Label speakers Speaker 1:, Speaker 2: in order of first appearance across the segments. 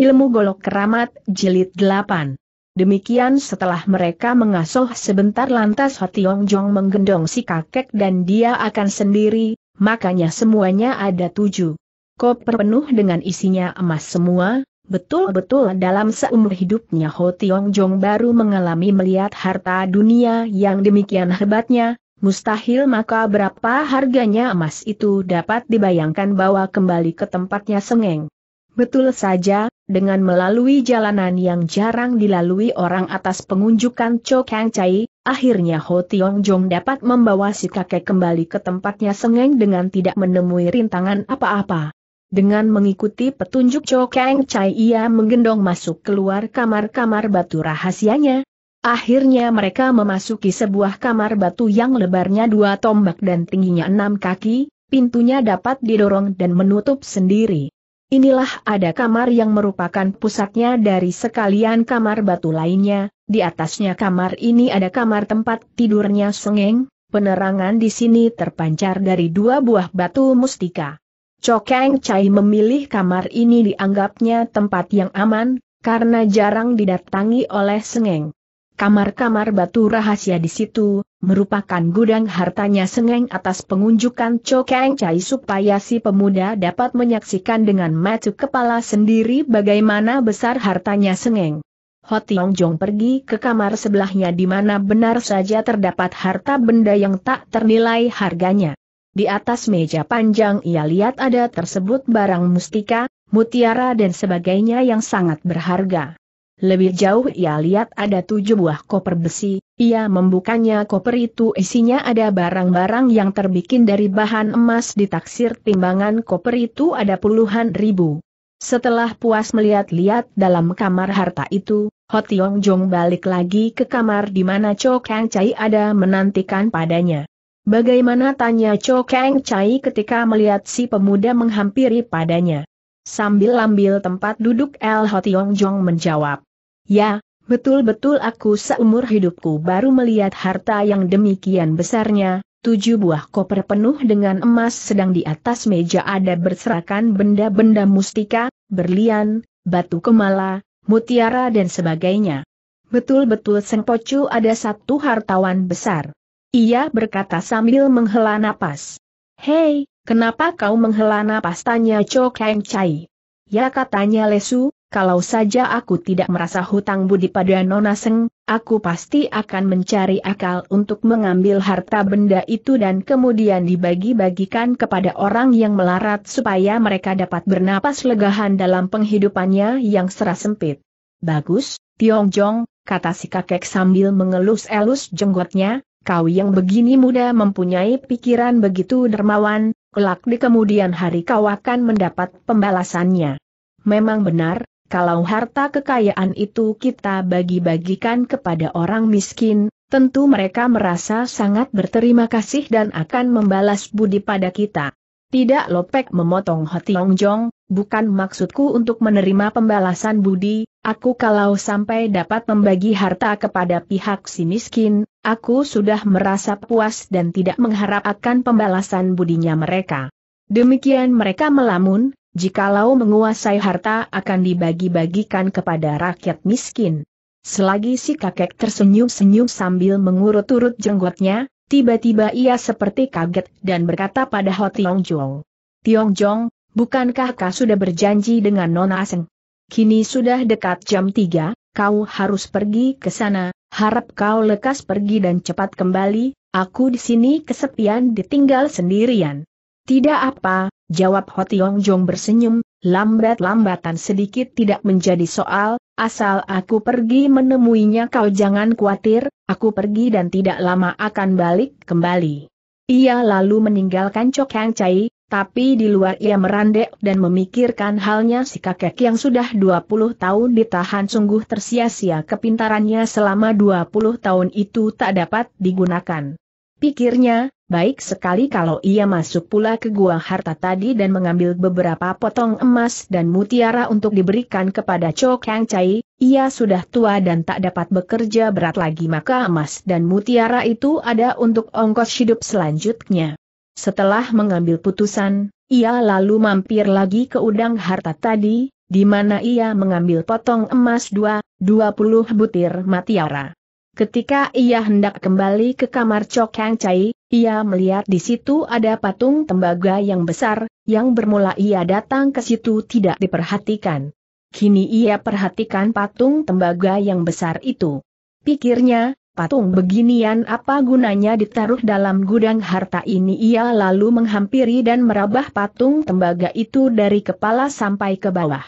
Speaker 1: Ilmu Golok Keramat, Jilid 8. Demikian setelah mereka mengasuh sebentar lantas Hotiong Jong menggendong si kakek dan dia akan sendiri, makanya semuanya ada tujuh. Koper penuh dengan isinya emas semua, betul-betul dalam seumur hidupnya Hotiong Jong baru mengalami melihat harta dunia yang demikian hebatnya, mustahil maka berapa harganya emas itu dapat dibayangkan bawa kembali ke tempatnya sengeng. Betul saja, dengan melalui jalanan yang jarang dilalui orang atas pengunjukan Cho Kang Chai, akhirnya Ho Tiong Jong dapat membawa si kakek kembali ke tempatnya sengeng dengan tidak menemui rintangan apa-apa. Dengan mengikuti petunjuk Cho Kang Chai ia menggendong masuk keluar kamar-kamar batu rahasianya. Akhirnya mereka memasuki sebuah kamar batu yang lebarnya dua tombak dan tingginya enam kaki, pintunya dapat didorong dan menutup sendiri. Inilah ada kamar yang merupakan pusatnya dari sekalian kamar batu lainnya, di atasnya kamar ini ada kamar tempat tidurnya Sengeng, penerangan di sini terpancar dari dua buah batu mustika. Cokeng Cai memilih kamar ini dianggapnya tempat yang aman, karena jarang didatangi oleh Sengeng. Kamar-kamar batu rahasia di situ, merupakan gudang hartanya Sengeng atas pengunjukan Chokeng Chai supaya si pemuda dapat menyaksikan dengan mata kepala sendiri bagaimana besar hartanya Sengeng. Hotiong Jong pergi ke kamar sebelahnya di mana benar saja terdapat harta benda yang tak ternilai harganya. Di atas meja panjang ia lihat ada tersebut barang mustika, mutiara dan sebagainya yang sangat berharga. Lebih jauh ia lihat ada tujuh buah koper besi, ia membukanya koper itu isinya ada barang-barang yang terbikin dari bahan emas ditaksir timbangan koper itu ada puluhan ribu. Setelah puas melihat-lihat dalam kamar harta itu, Ho Tiong Jong balik lagi ke kamar di mana Cho Kang Chai ada menantikan padanya. Bagaimana tanya Cho Kang Chai ketika melihat si pemuda menghampiri padanya. Sambil ambil tempat duduk El Ho Tiong Jong menjawab. Ya, betul-betul aku seumur hidupku baru melihat harta yang demikian besarnya, tujuh buah koper penuh dengan emas sedang di atas meja ada berserakan benda-benda mustika, berlian, batu kemala, mutiara dan sebagainya. Betul-betul Seng Pocu ada satu hartawan besar. Ia berkata sambil menghela napas. Hei, kenapa kau menghela napas tanya Cho Kang Chai? Ya katanya Lesu, kalau saja aku tidak merasa hutang budi pada Nona Seng, aku pasti akan mencari akal untuk mengambil harta benda itu dan kemudian dibagi-bagikan kepada orang yang melarat supaya mereka dapat bernapas legahan dalam penghidupannya yang seras sempit. Bagus, Tiong Jong, kata si kakek sambil mengelus-elus jenggotnya, kau yang begini muda mempunyai pikiran begitu dermawan, kelak di kemudian hari kau akan mendapat pembalasannya. Memang benar, kalau harta kekayaan itu kita bagi-bagikan kepada orang miskin, tentu mereka merasa sangat berterima kasih dan akan membalas budi pada kita. Tidak lopek memotong hati Jong, bukan maksudku untuk menerima pembalasan budi, aku kalau sampai dapat membagi harta kepada pihak si miskin, aku sudah merasa puas dan tidak mengharap akan pembalasan budinya mereka. Demikian mereka melamun, jikalau menguasai harta akan dibagi-bagikan kepada rakyat miskin. Selagi si kakek tersenyum-senyum sambil mengurut-urut jenggotnya, tiba-tiba ia seperti kaget dan berkata pada Ho Tiong Jong. Tiong Jong, bukankah kau sudah berjanji dengan Nona Seng? Kini sudah dekat jam 3, kau harus pergi ke sana, harap kau lekas pergi dan cepat kembali, aku di sini kesepian ditinggal sendirian. Tidak apa, jawab Ho Tiong Jong bersenyum, lambat-lambatan sedikit tidak menjadi soal, asal aku pergi menemuinya kau jangan khawatir, aku pergi dan tidak lama akan balik kembali. Ia lalu meninggalkan Chok Hang Chai, tapi di luar ia merandek dan memikirkan halnya si kakek yang sudah 20 tahun ditahan sungguh tersia-sia kepintarannya selama 20 tahun itu tak dapat digunakan. Pikirnya, baik sekali kalau ia masuk pula ke gua harta tadi dan mengambil beberapa potong emas dan mutiara untuk diberikan kepada Cho Kang Chai, ia sudah tua dan tak dapat bekerja berat lagi maka emas dan mutiara itu ada untuk ongkos hidup selanjutnya. Setelah mengambil putusan, ia lalu mampir lagi ke udang harta tadi, di mana ia mengambil potong emas dua, dua puluh butir matiara. Ketika ia hendak kembali ke kamar Chok Kang Chai, ia melihat di situ ada patung tembaga yang besar, yang bermula ia datang ke situ tidak diperhatikan. Kini ia perhatikan patung tembaga yang besar itu. Pikirnya, patung beginian apa gunanya ditaruh dalam gudang harta ini ia lalu menghampiri dan merabah patung tembaga itu dari kepala sampai ke bawah.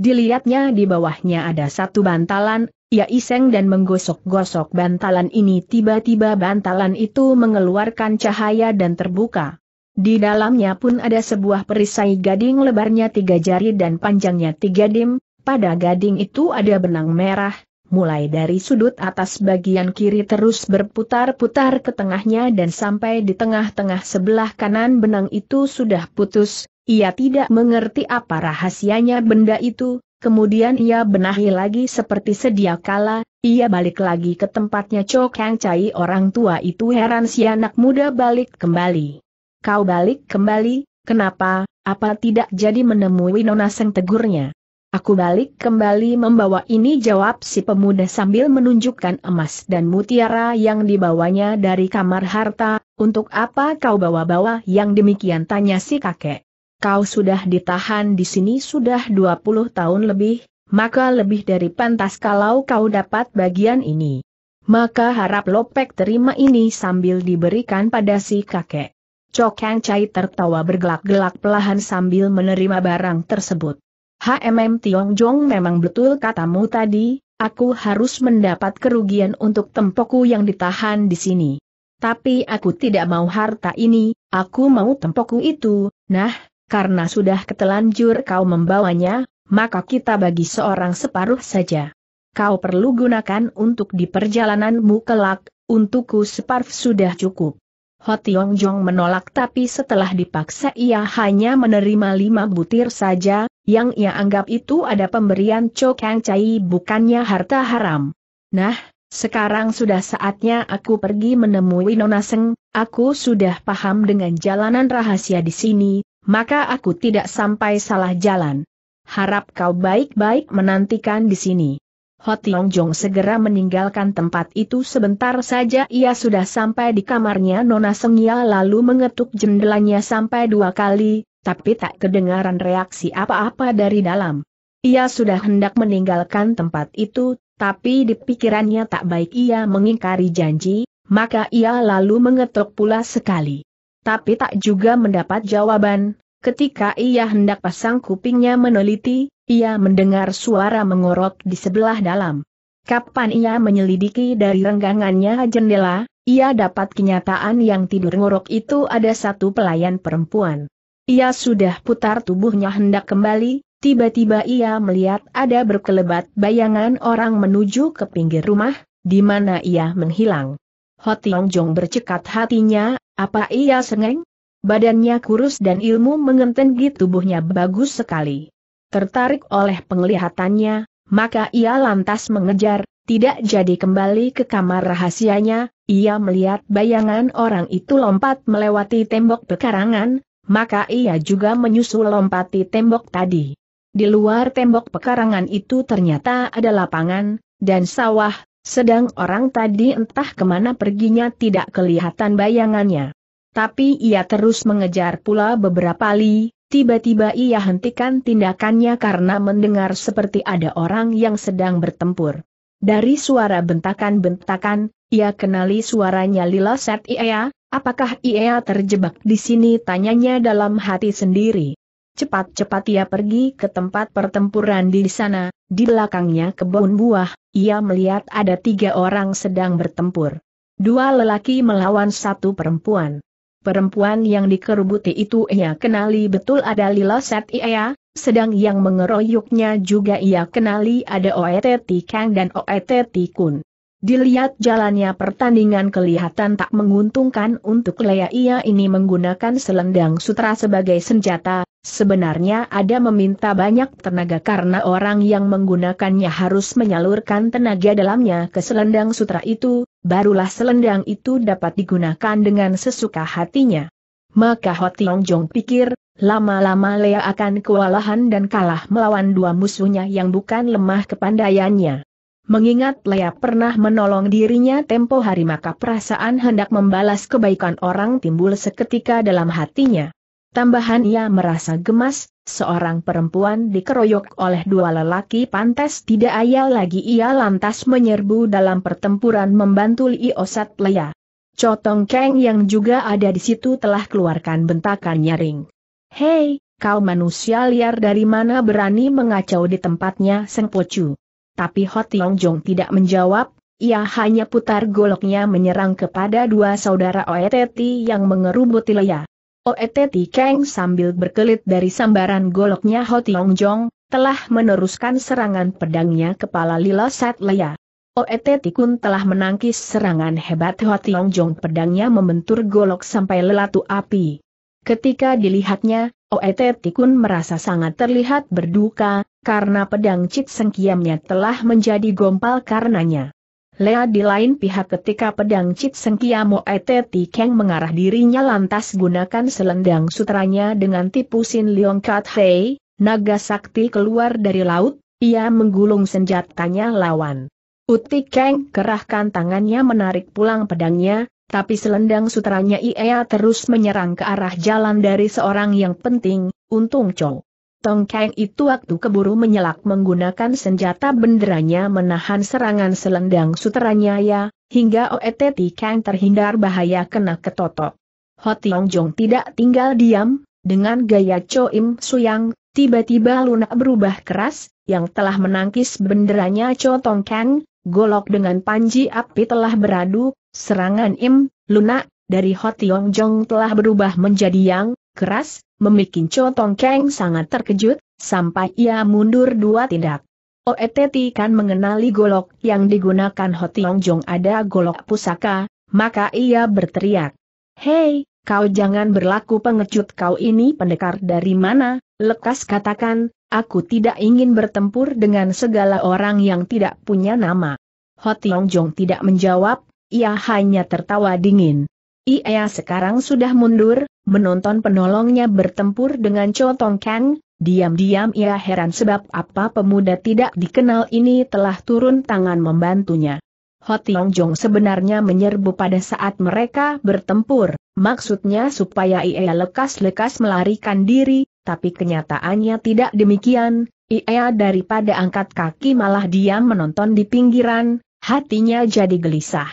Speaker 1: Dilihatnya di bawahnya ada satu bantalan, ia iseng dan menggosok-gosok bantalan ini. Tiba-tiba bantalan itu mengeluarkan cahaya dan terbuka. Di dalamnya pun ada sebuah perisai gading lebarnya tiga jari dan panjangnya tiga dim, pada gading itu ada benang merah, mulai dari sudut atas bagian kiri terus berputar-putar ke tengahnya dan sampai di tengah-tengah sebelah kanan benang itu sudah putus, ia tidak mengerti apa rahasianya benda itu, kemudian ia benahi lagi seperti sedia kala, ia balik lagi ke tempatnya Chok Kang Chai orang tua itu heran si anak muda balik kembali. Kau balik kembali, kenapa, apa tidak jadi menemui Nona Seng tegurnya? Aku balik kembali membawa ini jawab si pemuda sambil menunjukkan emas dan mutiara yang dibawanya dari kamar harta, untuk apa kau bawa-bawa yang demikian tanya si kakek. Kau sudah ditahan di sini sudah 20 tahun lebih, maka lebih dari pantas kalau kau dapat bagian ini. Maka harap Lopek terima ini sambil diberikan pada si kakek. Cok Kang Chai tertawa bergelak-gelak pelahan sambil menerima barang tersebut. HMM Tiong Jong memang betul katamu tadi, aku harus mendapat kerugian untuk tempoku yang ditahan di sini. Tapi aku tidak mau harta ini, aku mau tempoku itu, nah, karena sudah ketelanjur kau membawanya, maka kita bagi seorang separuh saja. Kau perlu gunakan untuk di perjalananmu kelak, untukku separuh sudah cukup. Ho Tiong Jong menolak tapi setelah dipaksa ia hanya menerima lima butir saja, yang ia anggap itu ada pemberian Cho Kang Chai bukannya harta haram. Nah, sekarang sudah saatnya aku pergi menemui Nona Seng, aku sudah paham dengan jalanan rahasia di sini, maka aku tidak sampai salah jalan. Harap kau baik-baik menantikan di sini. Ho Tiong Jong segera meninggalkan tempat itu sebentar saja ia sudah sampai di kamarnya Nona Sengya lalu mengetuk jendelanya sampai dua kali, tapi tak kedengaran reaksi apa-apa dari dalam. Ia sudah hendak meninggalkan tempat itu, tapi di pikirannya tak baik ia mengingkari janji, maka ia lalu mengetuk pula sekali. Tapi tak juga mendapat jawaban, ketika ia hendak pasang kupingnya meneliti, ia mendengar suara mengorok di sebelah dalam. Kapan ia menyelidiki dari renggangannya jendela, ia dapat kenyataan yang tidur ngorok itu ada satu pelayan perempuan. Ia sudah putar tubuhnya hendak kembali, tiba-tiba ia melihat ada berkelebat bayangan orang menuju ke pinggir rumah, di mana ia menghilang. Hotiong Jong bercekat hatinya, apa ia sengeng? Badannya kurus dan ilmu mengentengi tubuhnya bagus sekali tertarik oleh penglihatannya, maka ia lantas mengejar, tidak jadi kembali ke kamar rahasianya, ia melihat bayangan orang itu lompat melewati tembok pekarangan, maka ia juga menyusul lompati tembok tadi. Di luar tembok pekarangan itu ternyata ada lapangan, dan sawah, sedang orang tadi entah ke mana perginya tidak kelihatan bayangannya. Tapi ia terus mengejar pula beberapa li, Tiba-tiba ia hentikan tindakannya karena mendengar seperti ada orang yang sedang bertempur. Dari suara bentakan-bentakan, ia kenali suaranya Lila Set Ia, apakah Ia terjebak di sini tanyanya dalam hati sendiri. Cepat-cepat ia pergi ke tempat pertempuran di sana, di belakangnya kebun buah, ia melihat ada tiga orang sedang bertempur. Dua lelaki melawan satu perempuan. Perempuan yang dikerubuti itu ia kenali betul ada Lila Set Ia, sedang yang mengeroyoknya juga ia kenali ada Oete Kang dan Oete Kun. Dilihat jalannya pertandingan kelihatan tak menguntungkan untuk Lea ia ini menggunakan selendang sutra sebagai senjata, sebenarnya ada meminta banyak tenaga karena orang yang menggunakannya harus menyalurkan tenaga dalamnya ke selendang sutra itu, barulah selendang itu dapat digunakan dengan sesuka hatinya. maka Ho Tiong Jong pikir, lama-lama Lea akan kewalahan dan kalah melawan dua musuhnya yang bukan lemah kepandaiannya. Mengingat Lea pernah menolong dirinya tempo hari maka perasaan hendak membalas kebaikan orang timbul seketika dalam hatinya. Tambahan ia merasa gemas, seorang perempuan dikeroyok oleh dua lelaki pantas tidak ayal lagi ia lantas menyerbu dalam pertempuran membantu Li Osat Lea. Cotong Keng yang juga ada di situ telah keluarkan bentakan nyaring. Hei, kau manusia liar dari mana berani mengacau di tempatnya Seng Pocu. Tapi Ho Tiong Jong tidak menjawab, ia hanya putar goloknya menyerang kepada dua saudara Oeteti yang mengerubuti Lea. Oet Keng sambil berkelit dari sambaran goloknya Ho Tiong Jong, telah meneruskan serangan pedangnya kepala Lila Sat Leia. Oet Kun telah menangkis serangan hebat Ho Tiong Jong pedangnya membentur golok sampai lelatu api. Ketika dilihatnya, Oet Kun merasa sangat terlihat berduka, karena pedang Cit Sengkiamnya telah menjadi gompal karenanya. Lea di lain pihak ketika pedang Cit Sengkia Moeteti Keng mengarah dirinya lantas gunakan selendang sutranya dengan tipu Sin Leong Kat Hei, naga sakti keluar dari laut, ia menggulung senjatanya lawan. Uti Keng kerahkan tangannya menarik pulang pedangnya, tapi selendang sutranya ia terus menyerang ke arah jalan dari seorang yang penting, untung Chow. Tong Kang itu waktu keburu menyelak menggunakan senjata benderanya menahan serangan selendang suteranya ya, hingga Oeteti Kang terhindar bahaya kena ketotok. Ho Tiong Jong tidak tinggal diam, dengan gaya Cho Im Suyang, tiba-tiba lunak berubah keras, yang telah menangkis benderanya Cho Tong Kang, golok dengan panji api telah beradu, serangan Im, lunak, dari Ho Tiong Jong telah berubah menjadi yang, keras, Memikin Cho Tong Keng sangat terkejut, sampai ia mundur dua tindak. Oeteti kan mengenali golok yang digunakan Ho Tiong Jong ada golok pusaka, maka ia berteriak. Hei, kau jangan berlaku pengecut kau ini pendekar dari mana, lekas katakan, aku tidak ingin bertempur dengan segala orang yang tidak punya nama. Ho Tiong Jong tidak menjawab, ia hanya tertawa dingin. Ia sekarang sudah mundur, menonton penolongnya bertempur dengan Cho Tong Kang, diam-diam ia heran sebab apa pemuda tidak dikenal ini telah turun tangan membantunya. Ho Tiong Jong sebenarnya menyerbu pada saat mereka bertempur, maksudnya supaya ia lekas-lekas melarikan diri, tapi kenyataannya tidak demikian, ia daripada angkat kaki malah diam menonton di pinggiran, hatinya jadi gelisah.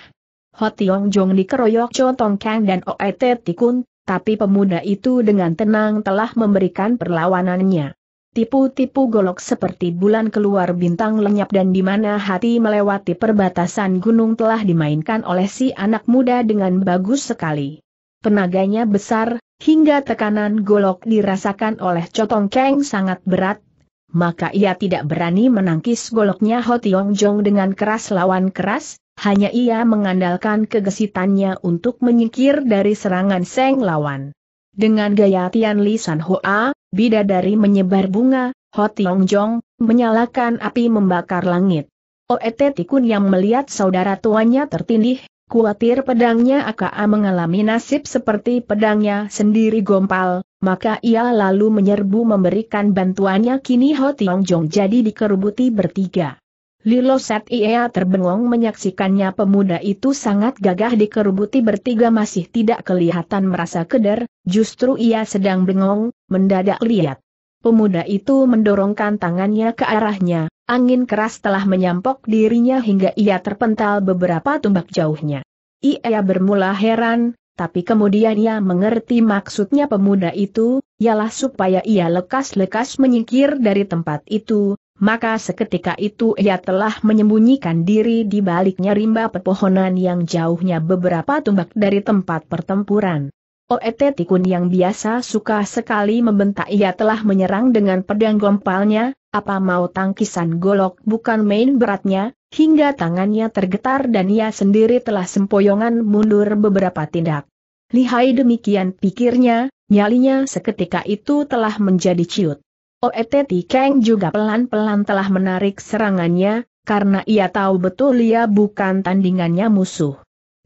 Speaker 1: Ho Tiong Jong dikeroyok Cho Tong Kang dan Oe Tikun, tapi pemuda itu dengan tenang telah memberikan perlawanannya. Tipu-tipu golok seperti bulan keluar bintang lenyap dan di mana hati melewati perbatasan gunung telah dimainkan oleh si anak muda dengan bagus sekali. Tenaganya besar, hingga tekanan golok dirasakan oleh Cotong Kang sangat berat, maka ia tidak berani menangkis goloknya Ho Tiong Jong dengan keras lawan keras, hanya ia mengandalkan kegesitannya untuk menyingkir dari serangan Seng lawan. Dengan gaya Tian Li San Hoa, bidadari menyebar bunga, Ho Tiong Jong, menyalakan api membakar langit. Oet Tikun yang melihat saudara tuanya tertindih, khawatir pedangnya AKA mengalami nasib seperti pedangnya sendiri gompal, maka ia lalu menyerbu memberikan bantuannya kini Ho Tiong Jong jadi dikerubuti bertiga. Lilo Set Ia terbengong menyaksikannya pemuda itu sangat gagah dikerubuti bertiga masih tidak kelihatan merasa keder, justru ia sedang bengong, mendadak lihat. Pemuda itu mendorongkan tangannya ke arahnya, angin keras telah menyampok dirinya hingga ia terpental beberapa tumbak jauhnya. Ia bermula heran, tapi kemudian ia mengerti maksudnya pemuda itu, ialah supaya ia lekas-lekas menyingkir dari tempat itu, maka seketika itu ia telah menyembunyikan diri di baliknya rimba pepohonan yang jauhnya beberapa tumbak dari tempat pertempuran. Oet Tikun yang biasa suka sekali membentak ia telah menyerang dengan pedang gompalnya, apa mau tangkisan golok bukan main beratnya, hingga tangannya tergetar dan ia sendiri telah sempoyongan mundur beberapa tindak. Lihai demikian pikirnya, nyalinya seketika itu telah menjadi ciut. Oeteti Kang juga pelan-pelan telah menarik serangannya, karena ia tahu betul ia bukan tandingannya musuh.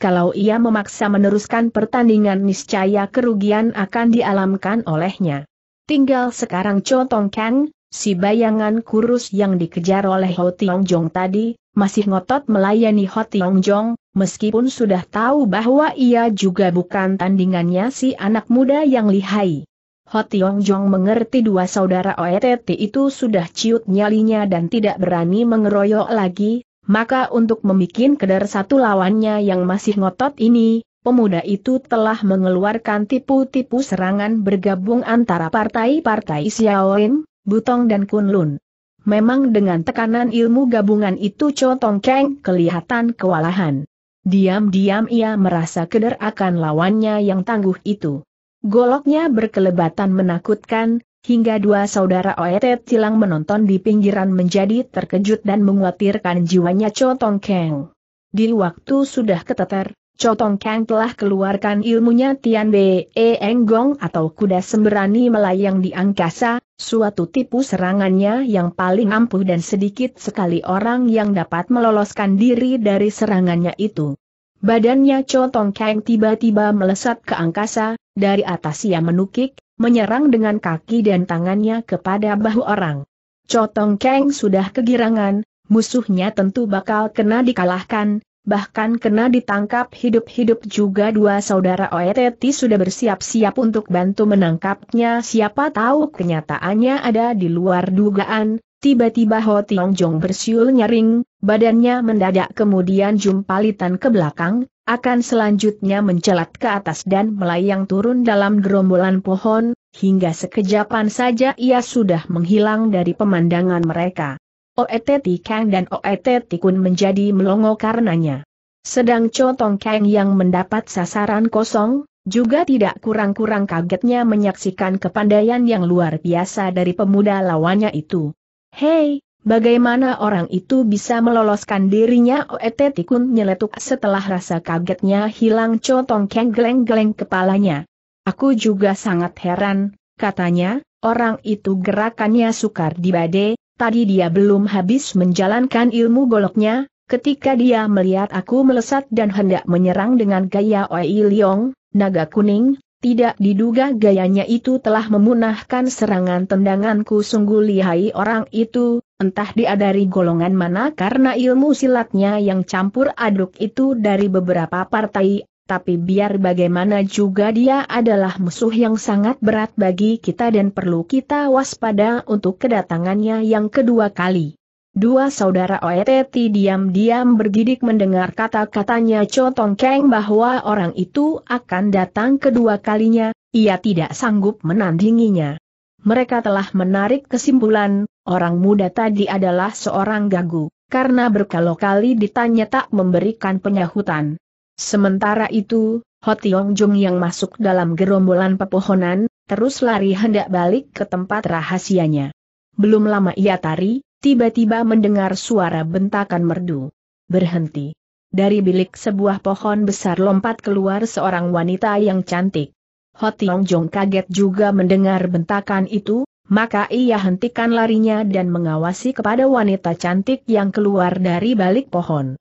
Speaker 1: kalau ia memaksa meneruskan pertandingan niscaya kerugian akan dialamkan olehnya. Tinggal sekarang Cho Tong Kang, si bayangan kurus yang dikejar oleh Ho Tiong Jong tadi, masih ngotot melayani Ho Tiong Jong, meskipun sudah tahu bahwa ia juga bukan tandingannya si anak muda yang lihai. Ho Tiong Jong mengerti dua saudara OETT itu sudah ciut nyalinya dan tidak berani mengeroyok lagi, maka untuk membuat kedar satu lawannya yang masih ngotot ini, pemuda itu telah mengeluarkan tipu-tipu serangan bergabung antara partai-partai Xiaolim, Butong dan Kunlun. Memang dengan tekanan ilmu gabungan itu Cho Tong Keng kelihatan kewalahan. Diam-diam ia merasa keder akan lawannya yang tangguh itu. Goloknya berkelebatan menakutkan, hingga dua saudara Oetet Tilang menonton di pinggiran menjadi terkejut dan menguatirkan jiwanya Cho Tong Keng. Di waktu sudah keteter, Cho Tong Keng telah keluarkan ilmunya Tian Be E Enggong atau kuda semberani melayang di angkasa, suatu tipu serangannya yang paling ampuh dan sedikit sekali orang yang dapat meloloskan diri dari serangannya itu. Badannya Cho Tong Keng tiba-tiba melesat ke angkasa, dari atas ia menukik, menyerang dengan kaki dan tangannya kepada bahu orang. Cotong Keng sudah kegirangan, musuhnya tentu bakal kena dikalahkan, bahkan kena ditangkap hidup-hidup juga dua saudara Oeteti sudah bersiap-siap untuk bantu menangkapnya siapa tahu kenyataannya ada di luar dugaan, tiba-tiba Ho Tiong Jong bersiul nyaring, badannya mendadak kemudian jumpalitan ke belakang, akan selanjutnya mencelat ke atas dan melayang turun dalam gerombolan pohon, hingga sekejapan saja ia sudah menghilang dari pemandangan mereka. Oeteti Kang dan Oeteti Kun menjadi melongo karenanya. Sedang Chotong Kang yang mendapat sasaran kosong, juga tidak kurang-kurang kagetnya menyaksikan kepandaian yang luar biasa dari pemuda lawannya itu. Hei, Bagaimana orang itu bisa meloloskan dirinya? Oete Tikun nyeletuk setelah rasa kagetnya hilang Cotong Keng geleng-geleng kepalanya. Aku juga sangat heran, katanya, orang itu gerakannya sukar dibade, tadi dia belum habis menjalankan ilmu goloknya, ketika dia melihat aku melesat dan hendak menyerang dengan gaya Oi Liong, naga kuning, tidak diduga gayanya itu telah memunahkan serangan tendanganku sungguh lihai orang itu, entah dia dari golongan mana karena ilmu silatnya yang campur aduk itu dari beberapa partai, tapi biar bagaimana juga dia adalah musuh yang sangat berat bagi kita dan perlu kita waspada untuk kedatangannya yang kedua kali. Dua saudara Oeteti diam-diam bergidik mendengar kata-katanya Chotong Keng bahwa orang itu akan datang kedua kalinya, ia tidak sanggup menandinginya. Mereka telah menarik kesimpulan, orang muda tadi adalah seorang gagu, karena berkali-kali ditanya tak memberikan penyahutan. Sementara itu, Ho Tiong Jung yang masuk dalam gerombolan pepohonan, terus lari hendak balik ke tempat rahasianya. Belum lama ia tari, tiba-tiba mendengar suara bentakan merdu. Berhenti. Dari bilik sebuah pohon besar lompat keluar seorang wanita yang cantik. Ho Tiong Jong kaget juga mendengar bentakan itu, maka ia hentikan larinya dan mengawasi kepada wanita cantik yang keluar dari balik pohon.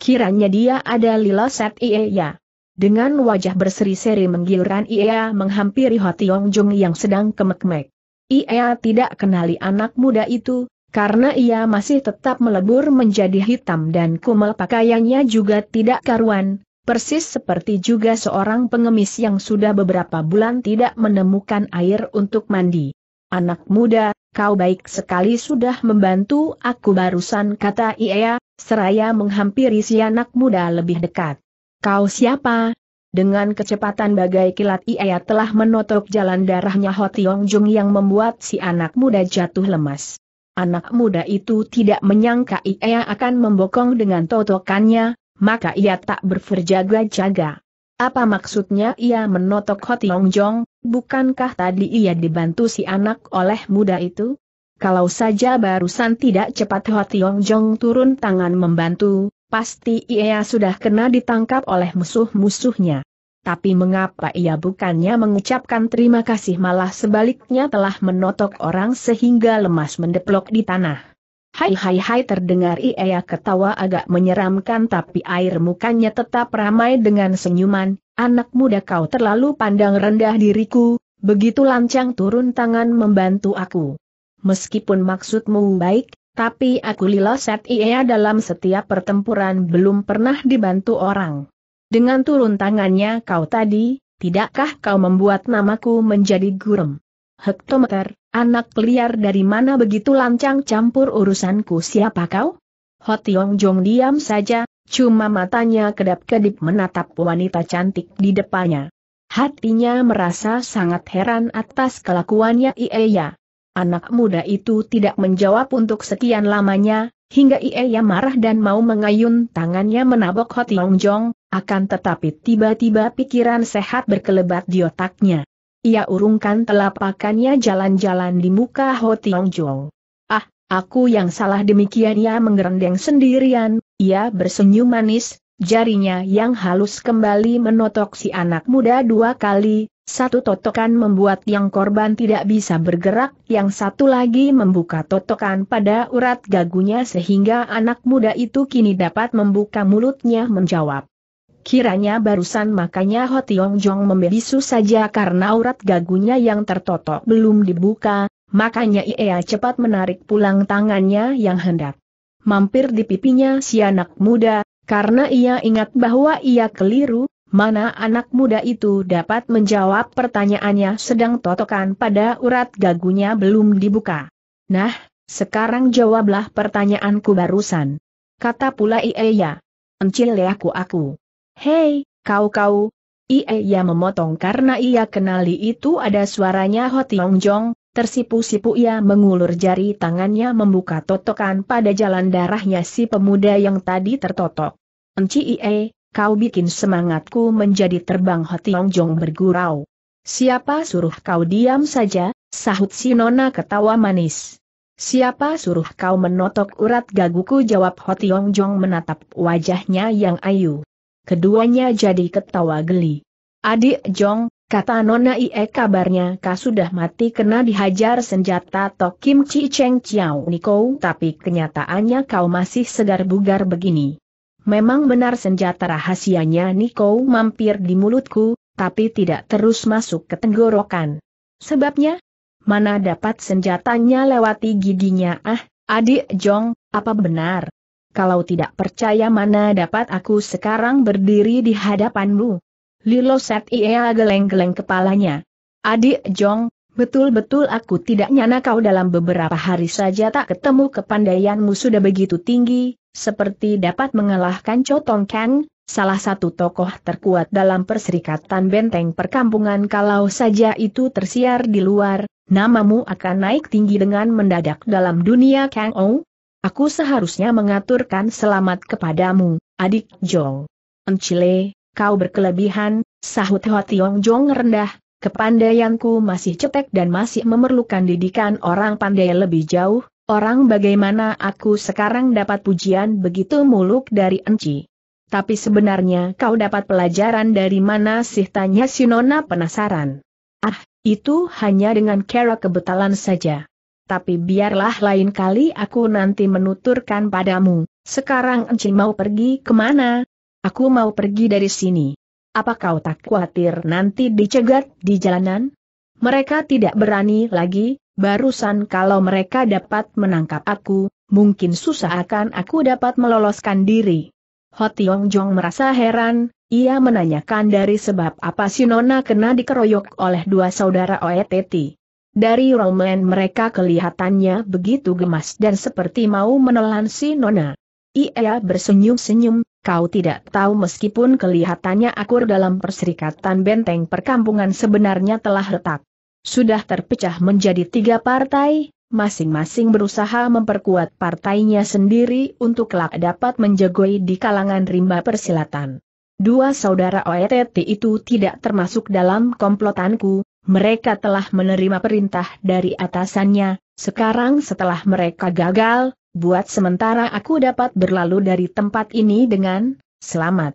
Speaker 1: Kiranya dia ada Lila Set Iya. Dengan wajah berseri-seri menggiurkan Ia menghampiri Ho Tiong Jong yang sedang kemek-mek. Ia tidak kenali anak muda itu, karena ia masih tetap melebur menjadi hitam dan kumel pakaiannya juga tidak karuan, persis seperti juga seorang pengemis yang sudah beberapa bulan tidak menemukan air untuk mandi. Anak muda, kau baik sekali sudah membantu aku barusan kata ia, seraya menghampiri si anak muda lebih dekat. Kau siapa? Dengan kecepatan bagai kilat ia telah menotok jalan darahnya Ho Tiong Jung yang membuat si anak muda jatuh lemas. Anak muda itu tidak menyangka ia akan membokong dengan totokannya, maka ia tak berverjaga-jaga. Apa maksudnya ia menotok Hotiong Jong, bukankah tadi ia dibantu si anak oleh muda itu? Kalau saja barusan tidak cepat Hotiong Jong turun tangan membantu, pasti ia sudah kena ditangkap oleh musuh-musuhnya tapi mengapa ia bukannya mengucapkan terima kasih malah sebaliknya telah menotok orang sehingga lemas mendeplok di tanah. Hai hai hai terdengar Ia ketawa agak menyeramkan tapi air mukanya tetap ramai dengan senyuman, anak muda kau terlalu pandang rendah diriku, begitu lancang turun tangan membantu aku. Meskipun maksudmu baik, tapi aku lila set Ia dalam setiap pertempuran belum pernah dibantu orang. Dengan turun tangannya kau tadi, tidakkah kau membuat namaku menjadi gurem? Hektometer, Anak liar dari mana begitu lancang campur urusanku siapa kau? Ho Tiong Jong diam saja, cuma matanya kedap-kedip menatap wanita cantik di depannya. Hatinya merasa sangat heran atas kelakuannya Ieya. Anak muda itu tidak menjawab untuk sekian lamanya, hingga Ieya marah dan mau mengayun tangannya menabok Ho Tiong Jong, akan tetapi tiba-tiba pikiran sehat berkelebat di otaknya. Ia urungkan telapakannya jalan-jalan di muka Ho Tiong Jong. Ah, aku yang salah demikian ia mengerendeng sendirian, ia bersenyum manis, jarinya yang halus kembali menotok si anak muda dua kali, satu totokan membuat yang korban tidak bisa bergerak, yang satu lagi membuka totokan pada urat gagunya sehingga anak muda itu kini dapat membuka mulutnya menjawab. Kiranya barusan makanya Ho Tiong Jong membisu saja karena aurat gagunya yang tertotok belum dibuka, makanya ia cepat menarik pulang tangannya yang hendak mampir di pipinya si anak muda, karena ia ingat bahwa ia keliru, mana anak muda itu dapat menjawab pertanyaannya sedang totokan pada urat gagunya belum dibuka. Nah, sekarang jawablah pertanyaanku barusan. Kata pula Iya. Encil aku aku. Hei, kau-kau! Ia memotong karena ia kenali itu ada suaranya Ho Tiong Jong, tersipu-sipu ia mengulur jari tangannya membuka totokan pada jalan darahnya si pemuda yang tadi tertotok. Enci Ie, kau bikin semangatku menjadi terbang Ho Tiong Jong bergurau. Siapa suruh kau diam saja, sahut si nona ketawa manis. Siapa suruh kau menotok urat gaguku jawab Ho Tiong Jong menatap wajahnya yang ayu. Keduanya jadi ketawa geli. Adik Jong, kata Nona Ie kabarnya kau sudah mati kena dihajar senjata Tok Kim Chi Cheng Chiao Niko tapi kenyataannya kau masih segar bugar begini. Memang benar senjata rahasianya Niko mampir di mulutku, tapi tidak terus masuk ke tenggorokan. Sebabnya? Mana dapat senjatanya lewati giginya ah, adik Jong, apa benar? kalau tidak percaya mana dapat aku sekarang berdiri di hadapanmu. Lilo Set Ia geleng-geleng kepalanya. Adik Jong, betul-betul aku tidak nyana kau dalam beberapa hari saja tak ketemu kepandaianmu sudah begitu tinggi, seperti dapat mengalahkan Chotong Kang, salah satu tokoh terkuat dalam perserikatan benteng perkampungan kalau saja itu tersiar di luar, namamu akan naik tinggi dengan mendadak dalam dunia Kang Ou, Aku seharusnya mengaturkan selamat kepadamu, adik Jong. Encile, kau berkelebihan, sahut Ho Tiong Jong rendah, kepandaianku masih cetek dan masih memerlukan didikan orang pandai lebih jauh, orang bagaimana aku sekarang dapat pujian begitu muluk dari Enci. Tapi sebenarnya kau dapat pelajaran dari mana sih tanya si Nona penasaran. Ah, itu hanya dengan cara kebetalan saja tapi biarlah lain kali aku nanti menuturkan padamu. Sekarang Enci mau pergi ke mana? Aku mau pergi dari sini. Apa kau tak khawatir nanti dicegat di jalanan? Mereka tidak berani lagi, barusan kalau mereka dapat menangkap aku, mungkin susah akan aku dapat meloloskan diri. Ho Tiong Jong merasa heran, ia menanyakan dari sebab apa si Nona kena dikeroyok oleh dua saudara Oeteti. Dari roman mereka kelihatannya begitu gemas dan seperti mau menelan si Nona. Ia bersenyum-senyum, kau tidak tahu meskipun kelihatannya akur dalam perserikatan benteng perkampungan sebenarnya telah retak. Sudah terpecah menjadi tiga partai, masing-masing berusaha memperkuat partainya sendiri untuk kelak dapat menjagoi di kalangan rimba persilatan. Dua saudara OETT itu tidak termasuk dalam komplotanku, mereka telah menerima perintah dari atasannya, sekarang setelah mereka gagal, buat sementara aku dapat berlalu dari tempat ini dengan selamat.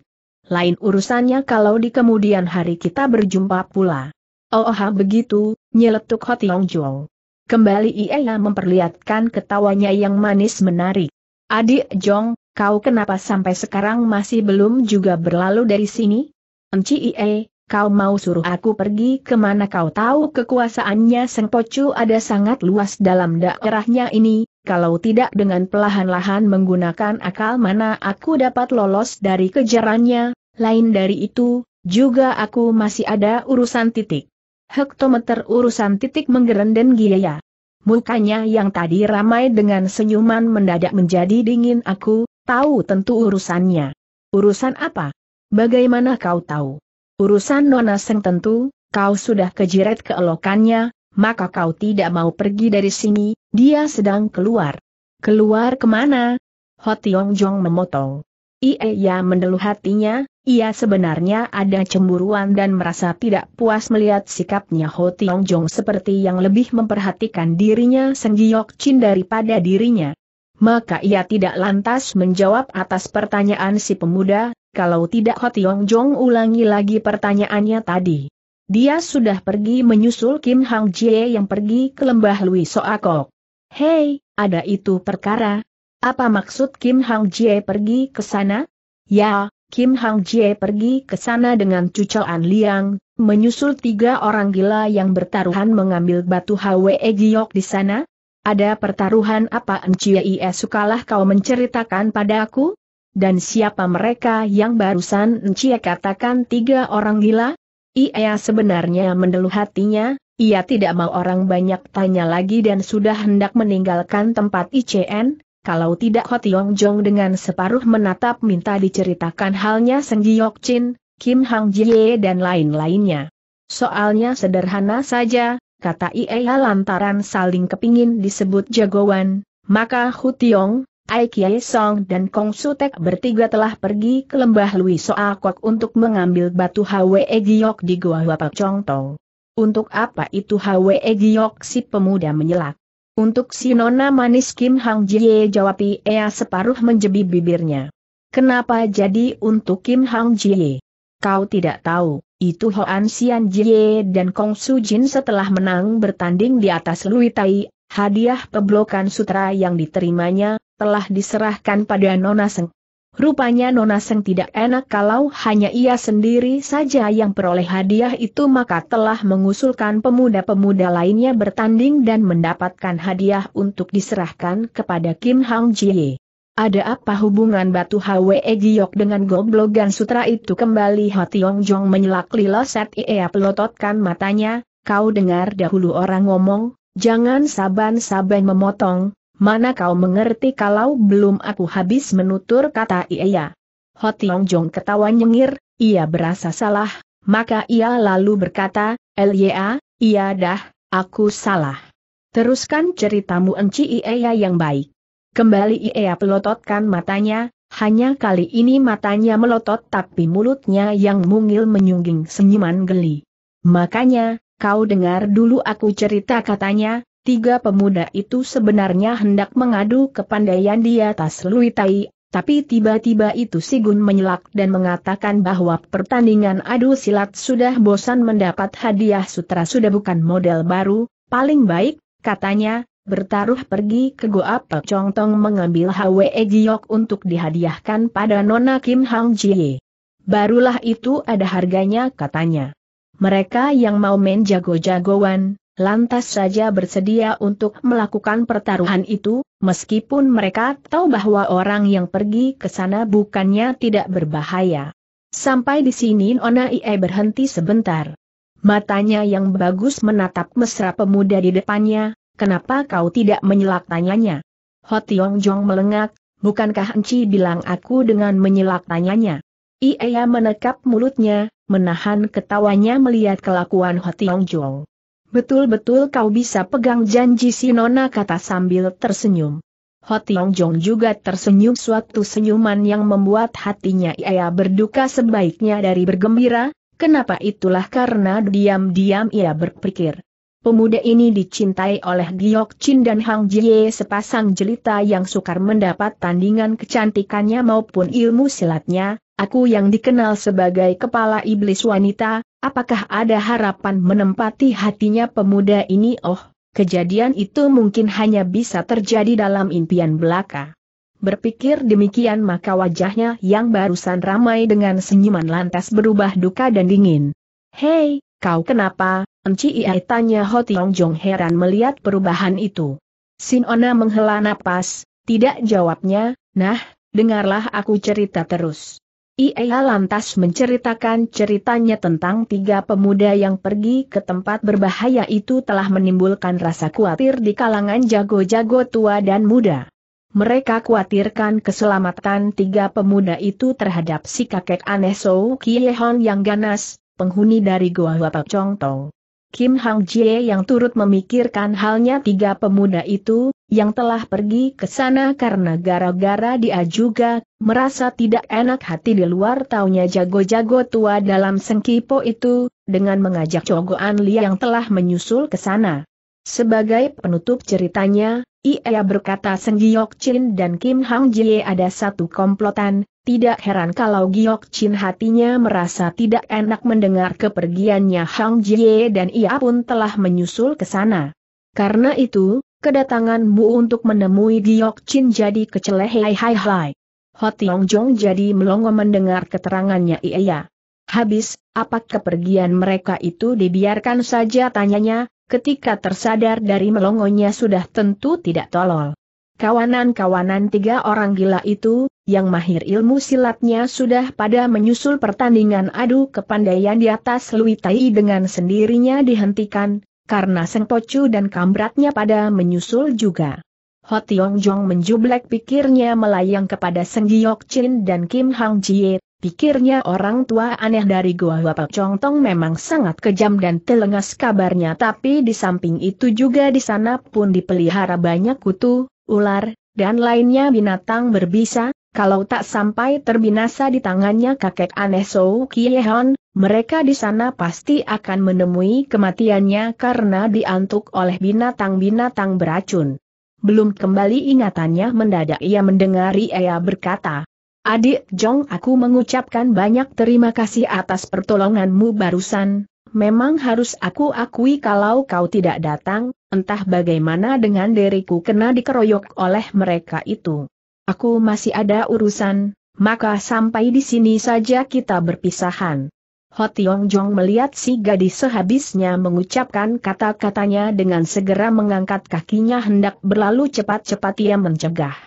Speaker 1: Lain urusannya kalau di kemudian hari kita berjumpa pula. Oh, oh begitu, nyeletuk Ho Tiong Jong. Kembali ia memperlihatkan ketawanya yang manis menarik. Adik Jong, kau kenapa sampai sekarang masih belum juga berlalu dari sini? Enci Ie, kau mau suruh aku pergi ke mana kau tahu kekuasaannya Seng Pocu ada sangat luas dalam daerahnya ini, kalau tidak dengan pelahan-lahan menggunakan akal mana aku dapat lolos dari kejarannya, lain dari itu, juga aku masih ada urusan titik hektometer urusan titik menggerenden Giaya. Mukanya yang tadi ramai dengan senyuman mendadak menjadi dingin aku, tahu tentu urusannya. Urusan apa? Bagaimana kau tahu? Urusan Nona Seng tentu, kau sudah kejiret keelokannya, maka kau tidak mau pergi dari sini, dia sedang keluar. Keluar ke mana? Hotiong Jong memotong. Ia mendeluh hatinya, ia sebenarnya ada cemburuan dan merasa tidak puas melihat sikapnya Ho Tiong Jong seperti yang lebih memperhatikan dirinya Seng Giok Chin daripada dirinya. Maka ia tidak lantas menjawab atas pertanyaan si pemuda, kalau tidak Ho Tiong Jong ulangi lagi pertanyaannya tadi. Dia sudah pergi menyusul Kim Hang Jie yang pergi ke lembah Lui Soakok. Hei, ada itu perkara. Apa maksud Kim Hang Jie pergi ke sana? Ya, Kim Hang Jie pergi ke sana dengan Cucoan Liang, menyusul tiga orang gila yang bertaruhan mengambil batu Hwe Giok di sana? Ada pertaruhan apa Encie Ie sukalah kau menceritakan padaku? Dan siapa mereka yang barusan Encie katakan tiga orang gila? Ia sebenarnya mendeluh hatinya, ia tidak mau orang banyak tanya lagi dan sudah hendak meninggalkan tempat ICN, kalau tidak Ho Tiong Jong dengan separuh menatap minta diceritakan halnya Seng Giok Chin, Kim Hang Jie dan lain-lainnya. Soalnya sederhana saja, kata Ia lantaran saling kepingin disebut jagoan, maka Hu Tiong, Ai Kiai Song dan Kong Su Tek bertiga telah pergi ke lembah Lui Soa Kwak untuk mengambil batu Hwe Giok di Gua Wapak Chong Tong. Untuk apa itu Hwe Giok si pemuda menyelak? Untuk si nona manis Kim Hang Jie jawab Ia separuh menjebi bibirnya. Kenapa jadi untuk Kim Hang Jie? Kau tidak tahu, itu Hoan Sian Jie dan Kong Su Jin setelah menang bertanding di atas Lui Tai, hadiah peblokan sutra yang diterimanya, telah diserahkan pada Nona Seng. Rupanya Nona Seng tidak enak kalau hanya ia sendiri saja yang peroleh hadiah itu maka telah mengusulkan pemuda-pemuda lainnya bertanding dan mendapatkan hadiah untuk diserahkan kepada Kim Hang Jie. Ada apa hubungan batu Hwe Giok dengan goblogan sutra itu? Kembali Tiong Jong menyelak lilo set ia pelototkan matanya, kau dengar dahulu orang ngomong, jangan saban-saban memotong, Mana kau mengerti kalau belum aku habis menutur kata iya. Ho Tiong Jong ketawa nyengir, ia berasa salah, maka ia lalu berkata, Lya, iya dah, aku salah. Teruskan ceritamu Enci Iya yang baik. Kembali Iya pelototkan matanya, hanya kali ini matanya melotot tapi mulutnya yang mungil menyungging senyuman geli. Makanya, kau dengar dulu aku cerita katanya, Tiga pemuda itu sebenarnya hendak mengadu kepandaian di atas Luitai, tapi tiba-tiba itu Sigun menyelak dan mengatakan bahwa pertandingan adu silat sudah bosan mendapat hadiah sutra sudah bukan model baru, paling baik, katanya, bertaruh pergi ke Goa Pak Chong Tong mengambil Hwe Giok untuk dihadiahkan pada Nona Kim Hang Jie. Barulah itu ada harganya katanya. Mereka yang mau main jago-jagoan, lantas saja bersedia untuk melakukan pertaruhan itu, meskipun mereka tahu bahwa orang yang pergi ke sana bukannya tidak berbahaya. Sampai di sini Nona Ie berhenti sebentar. Matanya yang bagus menatap mesra pemuda di depannya, kenapa kau tidak menyelak tanyanya? Ho Tiong Jong melengak, bukankah Enci bilang aku dengan menyelak tanyanya? Ia menekap mulutnya, menahan ketawanya melihat kelakuan Ho Tiong Jong. Betul-betul kau bisa pegang janji si Nona kata sambil tersenyum. Ho Tiong Jong juga tersenyum suatu senyuman yang membuat hatinya ia berduka sebaiknya dari bergembira, kenapa itulah karena diam-diam ia berpikir. Pemuda ini dicintai oleh Giok Chin dan Hang Jie sepasang jelita yang sukar mendapat tandingan kecantikannya maupun ilmu silatnya, aku yang dikenal sebagai kepala iblis wanita, Apakah ada harapan menempati hatinya pemuda ini? Oh, kejadian itu mungkin hanya bisa terjadi dalam impian belaka. Berpikir demikian maka wajahnya yang barusan ramai dengan senyuman lantas berubah duka dan dingin. Hei, kau kenapa? Enci Iai tanya Ho Tiong Jong heran melihat perubahan itu. Sin Ona menghela napas, tidak jawabnya, nah, dengarlah aku cerita terus. Ia lantas menceritakan ceritanya tentang tiga pemuda yang pergi ke tempat berbahaya itu telah menimbulkan rasa khawatir di kalangan jago-jago tua dan muda. Mereka khawatirkan keselamatan tiga pemuda itu terhadap si kakek aneh So Kiehon yang ganas, penghuni dari Goa Wapak Chong Tong. Kim Hang Jie yang turut memikirkan halnya tiga pemuda itu, yang telah pergi ke sana karena gara-gara dia juga, merasa tidak enak hati di luar taunya jago-jago tua dalam sengkipo itu, dengan mengajak Cogoan Li yang telah menyusul ke sana. Sebagai penutup ceritanya, ia berkata Seng Giok Chin dan Kim Hang Jie ada satu komplotan, tidak heran kalau Giok Chin hatinya merasa tidak enak mendengar kepergiannya Hang Jie dan ia pun telah menyusul ke sana. Karena itu, kedatanganmu untuk menemui Giok Chin jadi keceleh hai hai hai. Ho Jong jadi melongo mendengar keterangannya iya. Habis, apa kepergian mereka itu dibiarkan saja tanyanya, ketika tersadar dari melongonya sudah tentu tidak tolol. Kawanan-kawanan tiga orang gila itu, yang mahir ilmu silatnya sudah pada menyusul pertandingan adu kepandaian di atas Lui Tai dengan sendirinya dihentikan, karena Seng Pocu dan kambratnya pada menyusul juga. Ho Tiong Jong menjublek pikirnya melayang kepada Seng Giok Chin dan Kim Hang Jie, pikirnya orang tua aneh dari Gua Wapak Chong Tong memang sangat kejam dan telengas kabarnya tapi di samping itu juga di sana pun dipelihara banyak kutu, ular, dan lainnya binatang berbisa, kalau tak sampai terbinasa di tangannya kakek aneh Sou Kiehon, mereka di sana pasti akan menemui kematiannya karena diantuk oleh binatang-binatang beracun. Belum kembali ingatannya mendadak ia mendengari ia berkata, Adik Jong aku mengucapkan banyak terima kasih atas pertolonganmu barusan, memang harus aku akui kalau kau tidak datang, entah bagaimana dengan diriku kena dikeroyok oleh mereka itu. Aku masih ada urusan, maka sampai di sini saja kita berpisahan. Ho Tiong Jong melihat si gadis sehabisnya mengucapkan kata-katanya dengan segera mengangkat kakinya hendak berlalu cepat-cepat ia mencegah.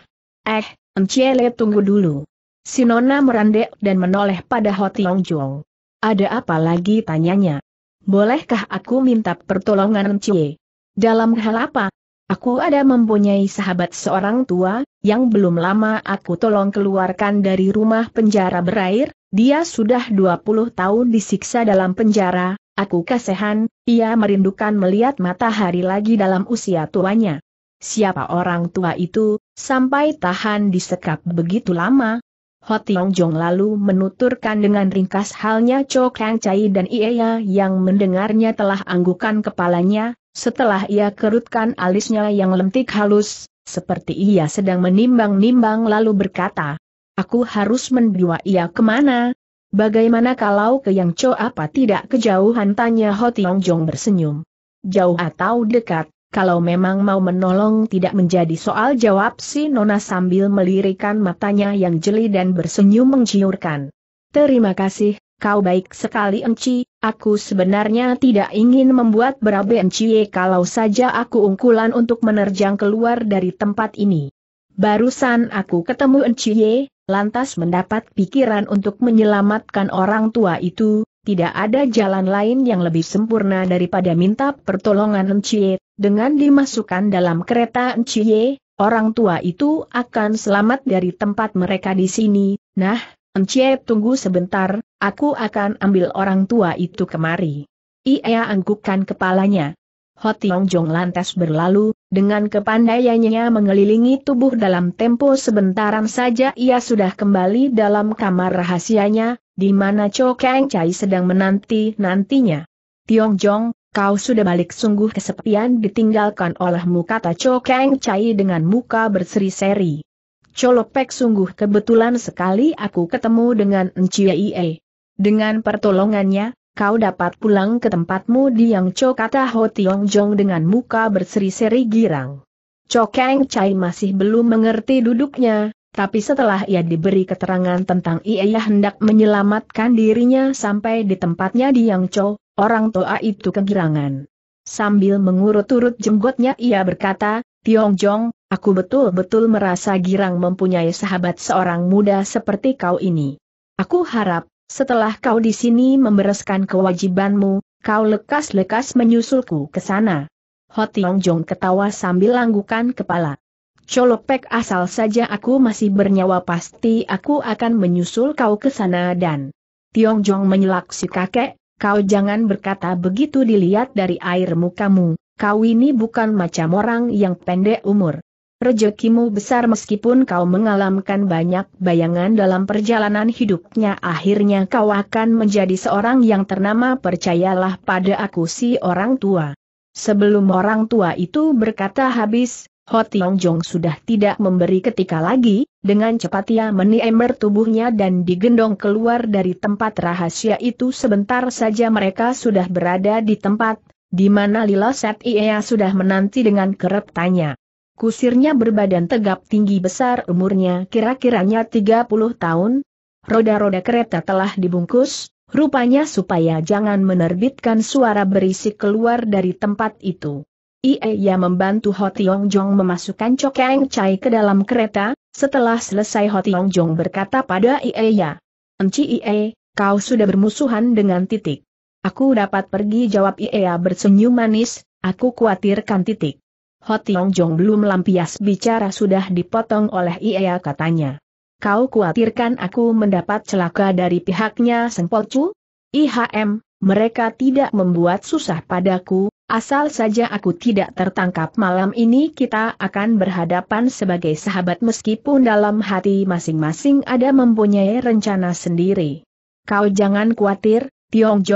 Speaker 1: Eh, Enciele tunggu dulu. Sinona merandek dan menoleh pada Ho Tiong Jong. Ada apa lagi tanyanya? Bolehkah aku minta pertolongan Cie? Dalam hal apa? Aku ada mempunyai sahabat seorang tua, yang belum lama aku tolong keluarkan dari rumah penjara berair, dia sudah 20 tahun disiksa dalam penjara, aku kasihan, ia merindukan melihat matahari lagi dalam usia tuanya. Siapa orang tua itu, sampai tahan disekap begitu lama? Ho Tiong Jong lalu menuturkan dengan ringkas halnya Cho Kang Chai dan Ia yang mendengarnya telah anggukan kepalanya, setelah ia kerutkan alisnya yang lentik halus, seperti ia sedang menimbang-nimbang lalu berkata, Aku harus mendiwa ia ke mana? Bagaimana kalau ke Yang Cho apa tidak kejauhan tanya Ho Tiong Jong bersenyum. Jauh atau dekat, kalau memang mau menolong tidak menjadi soal jawab si Nona sambil melirikan matanya yang jeli dan bersenyum mengciurkan. Terima kasih, kau baik sekali Enci, aku sebenarnya tidak ingin membuat berabe Enci kalau saja aku ungkulan untuk menerjang keluar dari tempat ini. Barusan aku ketemu Enci lantas mendapat pikiran untuk menyelamatkan orang tua itu, tidak ada jalan lain yang lebih sempurna daripada minta pertolongan Encie, dengan dimasukkan dalam kereta Encie, orang tua itu akan selamat dari tempat mereka di sini, nah, Encie tunggu sebentar, aku akan ambil orang tua itu kemari. Ia anggukkan kepalanya. Ho Tiong Jong lantas berlalu, dengan kepandaiannya mengelilingi tubuh dalam tempo sebentaran saja ia sudah kembali dalam kamar rahasianya, di mana Cho Kang Chai sedang menanti-nantinya. Tiong Jong, kau sudah balik sungguh kesepian ditinggalkan olehmu kata Cho Kang Chai dengan muka berseri-seri. Colopek sungguh kebetulan sekali aku ketemu dengan Encie Ie. Dengan pertolongannya, kau dapat pulang ke tempatmu di Yang Cho kata Ho Tiong Jong dengan muka berseri-seri girang. Cho Kang Chai masih belum mengerti duduknya, tapi setelah ia diberi keterangan tentang ia hendak menyelamatkan dirinya sampai di tempatnya di Yang Cho, orang tua itu kegirangan. Sambil mengurut-urut jenggotnya ia berkata, Tiong Jong, aku betul-betul merasa girang mempunyai sahabat seorang muda seperti kau ini. Aku harap, setelah kau di sini membereskan kewajibanmu, kau lekas-lekas menyusulku ke sana. Ho Tiong Jong ketawa sambil langgukan kepala. Colopek asal saja aku masih bernyawa pasti aku akan menyusul kau ke sana dan Tiong menyelak si kakek, kau jangan berkata begitu dilihat dari air mukamu, kau ini bukan macam orang yang pendek umur. Rejekimu besar meskipun kau mengalamkan banyak bayangan dalam perjalanan hidupnya akhirnya kau akan menjadi seorang yang ternama percayalah pada aku si orang tua. Sebelum orang tua itu berkata habis, Ho Tiong Jong sudah tidak memberi ketika lagi, dengan cepat ia meniember tubuhnya dan digendong keluar dari tempat rahasia itu sebentar saja mereka sudah berada di tempat, di mana Lila Set Ia sudah menanti dengan kerep tanya. Kusirnya berbadan tegap tinggi besar umurnya kira-kiranya 30 tahun. Roda-roda kereta telah dibungkus, rupanya supaya jangan menerbitkan suara berisik keluar dari tempat itu. Ia membantu Ho Tiong Jong memasukkan Chokeng Chai ke dalam kereta, setelah selesai Ho Tiong Jong berkata pada Ia, Enci Ie, kau sudah bermusuhan dengan titik. Aku dapat pergi jawab Ia bersenyum manis, aku khawatirkan titik. Ho Tiong Jong belum lampias bicara sudah dipotong oleh Ia katanya. Kau khawatirkan aku mendapat celaka dari pihaknya Sempolcu? IHM, mereka tidak membuat susah padaku, asal saja aku tidak tertangkap malam ini kita akan berhadapan sebagai sahabat meskipun dalam hati masing-masing ada mempunyai rencana sendiri. Kau jangan khawatir, Tiong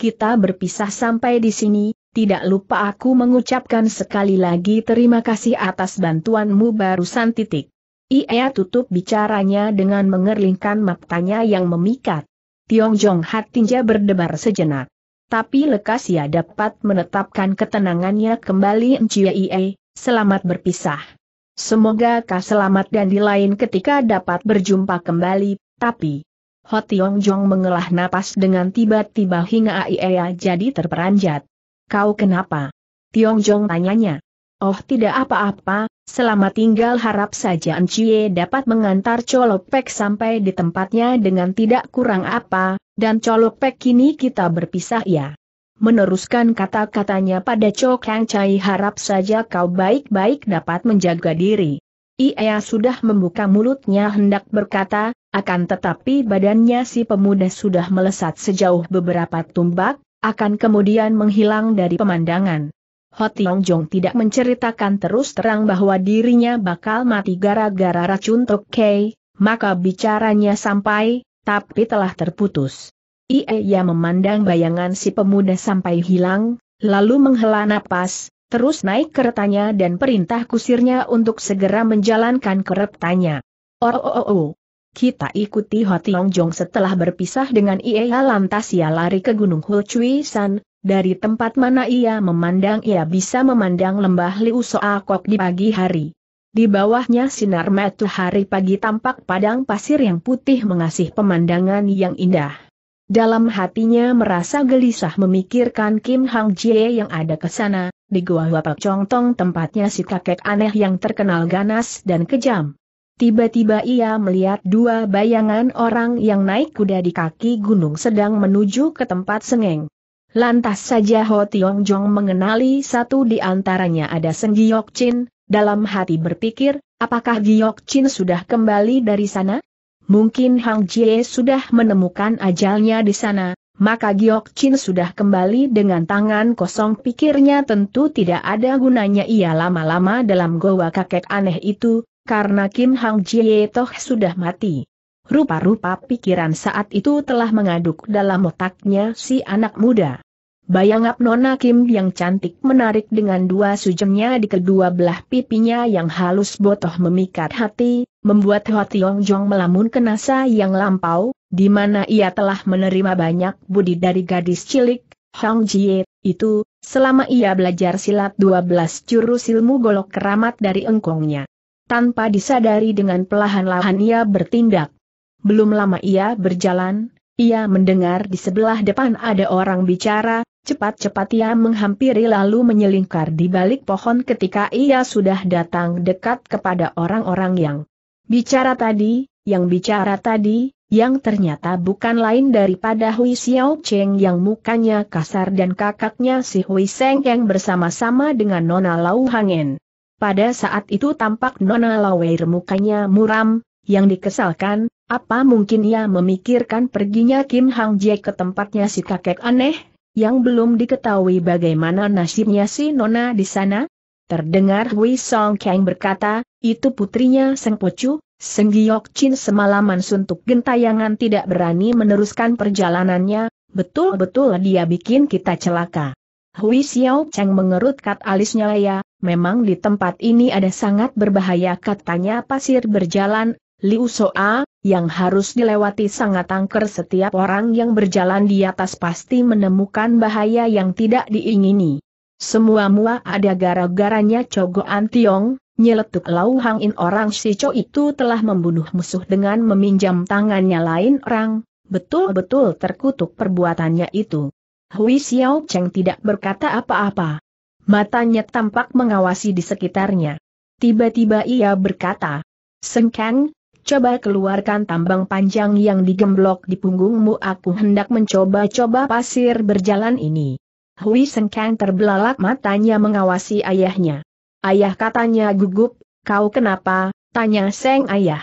Speaker 1: kita berpisah sampai di sini, tidak lupa aku mengucapkan sekali lagi terima kasih atas bantuanmu barusan titik. Ia tutup bicaranya dengan mengerlingkan matanya yang memikat. Tiong Jong hatinya berdebar sejenak. Tapi lekas ia dapat menetapkan ketenangannya kembali Encia Ie, selamat berpisah. Semoga kau selamat dan di lain ketika dapat berjumpa kembali, tapi... Ho Tiong Jong mengelah napas dengan tiba-tiba hingga Ia jadi terperanjat. Kau kenapa? Tiong Jong tanyanya. Oh tidak apa-apa, selamat tinggal harap saja Encie dapat mengantar Colopek sampai di tempatnya dengan tidak kurang apa, dan Colopek kini kita berpisah ya. Meneruskan kata-katanya pada Cho Kang Chai harap saja kau baik-baik dapat menjaga diri. Ia sudah membuka mulutnya hendak berkata, akan tetapi badannya si pemuda sudah melesat sejauh beberapa tumbak, akan kemudian menghilang dari pemandangan. Ho Tiong Jong tidak menceritakan terus terang bahwa dirinya bakal mati gara-gara racun Tok Kei, maka bicaranya sampai, tapi telah terputus. Ia memandang bayangan si pemuda sampai hilang, lalu menghela napas, terus naik keretanya dan perintah kusirnya untuk segera menjalankan keretanya. Oh oh oh oh, kita ikuti Ho Tiong Jong setelah berpisah dengan Ia lantas ia lari ke Gunung Hul Chui San, dari tempat mana ia memandang ia bisa memandang lembah Liu Soa Kok di pagi hari. Di bawahnya sinar matahari pagi tampak padang pasir yang putih mengasih pemandangan yang indah. Dalam hatinya merasa gelisah memikirkan Kim Hang Jie yang ada ke sana, di Gua Wapak Chong Tong tempatnya si kakek aneh yang terkenal ganas dan kejam. Tiba-tiba ia melihat dua bayangan orang yang naik kuda di kaki gunung sedang menuju ke tempat sengeng. Lantas saja Ho Tiong Jong mengenali satu di antaranya ada Seng Giok Chin, dalam hati berpikir, apakah Giok Chin sudah kembali dari sana? Mungkin Hang Jie sudah menemukan ajalnya di sana, maka Giok Chin sudah kembali dengan tangan kosong pikirnya tentu tidak ada gunanya ia lama-lama dalam goa kakek aneh itu, karena Kim Hang Jie toh sudah mati. Rupa-rupa pikiran saat itu telah mengaduk dalam otaknya si anak muda. Bayangap Nona Kim yang cantik menarik dengan dua sujengnya di kedua belah pipinya yang halus botoh memikat hati, membuat Hoa Tiong Jong melamun kenasa yang lampau, di mana ia telah menerima banyak budi dari gadis cilik, Hong Jie, itu, selama ia belajar silat 12 jurus ilmu golok keramat dari engkongnya. Tanpa disadari dengan pelahan-lahan ia bertindak. Belum lama ia berjalan, ia mendengar di sebelah depan ada orang bicara, cepat-cepat ia menghampiri lalu menyelingkar di balik pohon ketika ia sudah datang dekat kepada orang-orang yang bicara tadi, yang bicara tadi, yang ternyata bukan lain daripada Hui Xiao Cheng yang mukanya kasar dan kakaknya si Hui Seng yang bersama-sama dengan Nona Lau Hangen. Pada saat itu tampak Nona Lauer mukanya muram, yang dikesalkan, apa mungkin ia memikirkan perginya Kim Hang Jie ke tempatnya si kakek aneh, yang belum diketahui bagaimana nasibnya si Nona di sana? Terdengar Hui Song Kang berkata, itu putrinya Seng Pocu, Seng Giok Chin semalaman suntuk gentayangan tidak berani meneruskan perjalanannya, betul-betul dia bikin kita celaka. Hui Xiao Cheng mengerutkan alisnya ya, memang di tempat ini ada sangat berbahaya katanya pasir berjalan, Liu Soa, yang harus dilewati sangat angker setiap orang yang berjalan di atas pasti menemukan bahaya yang tidak diingini. Semua mua ada gara-garanya Cogo Antiong, nyeletuk Lau Hang In orang si Cho itu telah membunuh musuh dengan meminjam tangannya lain orang, betul-betul terkutuk perbuatannya itu. Hui Xiao Cheng tidak berkata apa-apa. Matanya tampak mengawasi di sekitarnya. Tiba-tiba ia berkata, Sengkang, coba keluarkan tambang panjang yang digemblok di punggungmu aku hendak mencoba-coba pasir berjalan ini. Hui Sengkang terbelalak matanya mengawasi ayahnya. Ayah katanya gugup, kau kenapa, tanya Seng ayah.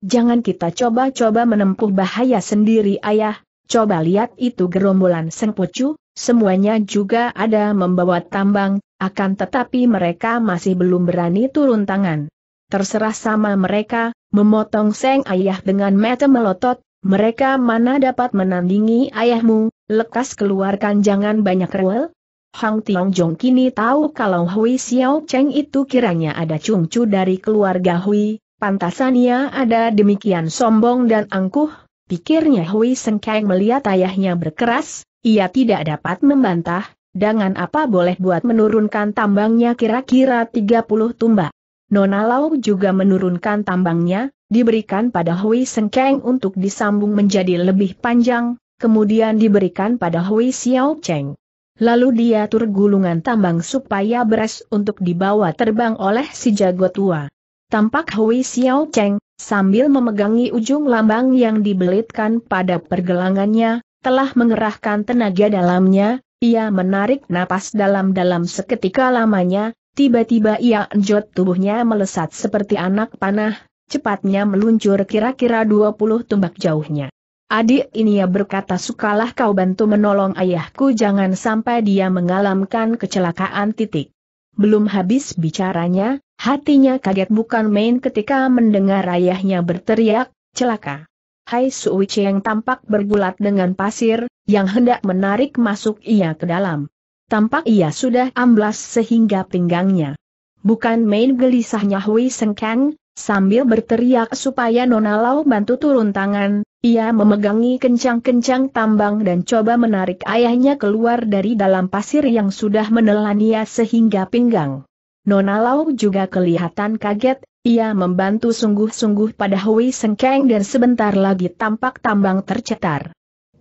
Speaker 1: Jangan kita coba-coba menempuh bahaya sendiri ayah, coba lihat itu gerombolan Seng Pocu, semuanya juga ada membawa tambang, akan tetapi mereka masih belum berani turun tangan. Terserah sama mereka, memotong Seng ayah dengan mata melotot, mereka mana dapat menandingi ayahmu, lekas keluarkan jangan banyak rewel. Hang Tiong Jong kini tahu kalau Hui Xiao Cheng itu kiranya ada cungcu dari keluarga Hui, pantasannya ada demikian sombong dan angkuh, pikirnya Hui Seng Kang melihat ayahnya berkeras, ia tidak dapat membantah, dengan apa boleh buat menurunkan tambangnya kira-kira 30 tumbak. Nona Lau juga menurunkan tambangnya, diberikan pada Hui Sengkeng untuk disambung menjadi lebih panjang, kemudian diberikan pada Hui Xiao Cheng. Lalu dia tur gulungan tambang supaya beres untuk dibawa terbang oleh si jago tua. Tampak Hui Xiao Cheng, sambil memegangi ujung lambang yang dibelitkan pada pergelangannya, telah mengerahkan tenaga dalamnya, ia menarik napas dalam-dalam seketika lamanya, Tiba-tiba ia enjot tubuhnya melesat seperti anak panah, cepatnya meluncur kira-kira 20 tumbak jauhnya. Adik ini ya berkata sukalah kau bantu menolong ayahku jangan sampai dia mengalamkan kecelakaan titik. Belum habis bicaranya, hatinya kaget bukan main ketika mendengar ayahnya berteriak, celaka. Hai Sui yang tampak bergulat dengan pasir, yang hendak menarik masuk ia ke dalam. Tampak ia sudah amblas sehingga pinggangnya. Bukan main gelisahnya Hui Sengkang, sambil berteriak supaya Nona Lau bantu turun tangan, ia memegangi kencang-kencang tambang dan coba menarik ayahnya keluar dari dalam pasir yang sudah menelan ia sehingga pinggang. Nona Lau juga kelihatan kaget, ia membantu sungguh-sungguh pada Hui Sengkang dan sebentar lagi tampak tambang tercetar.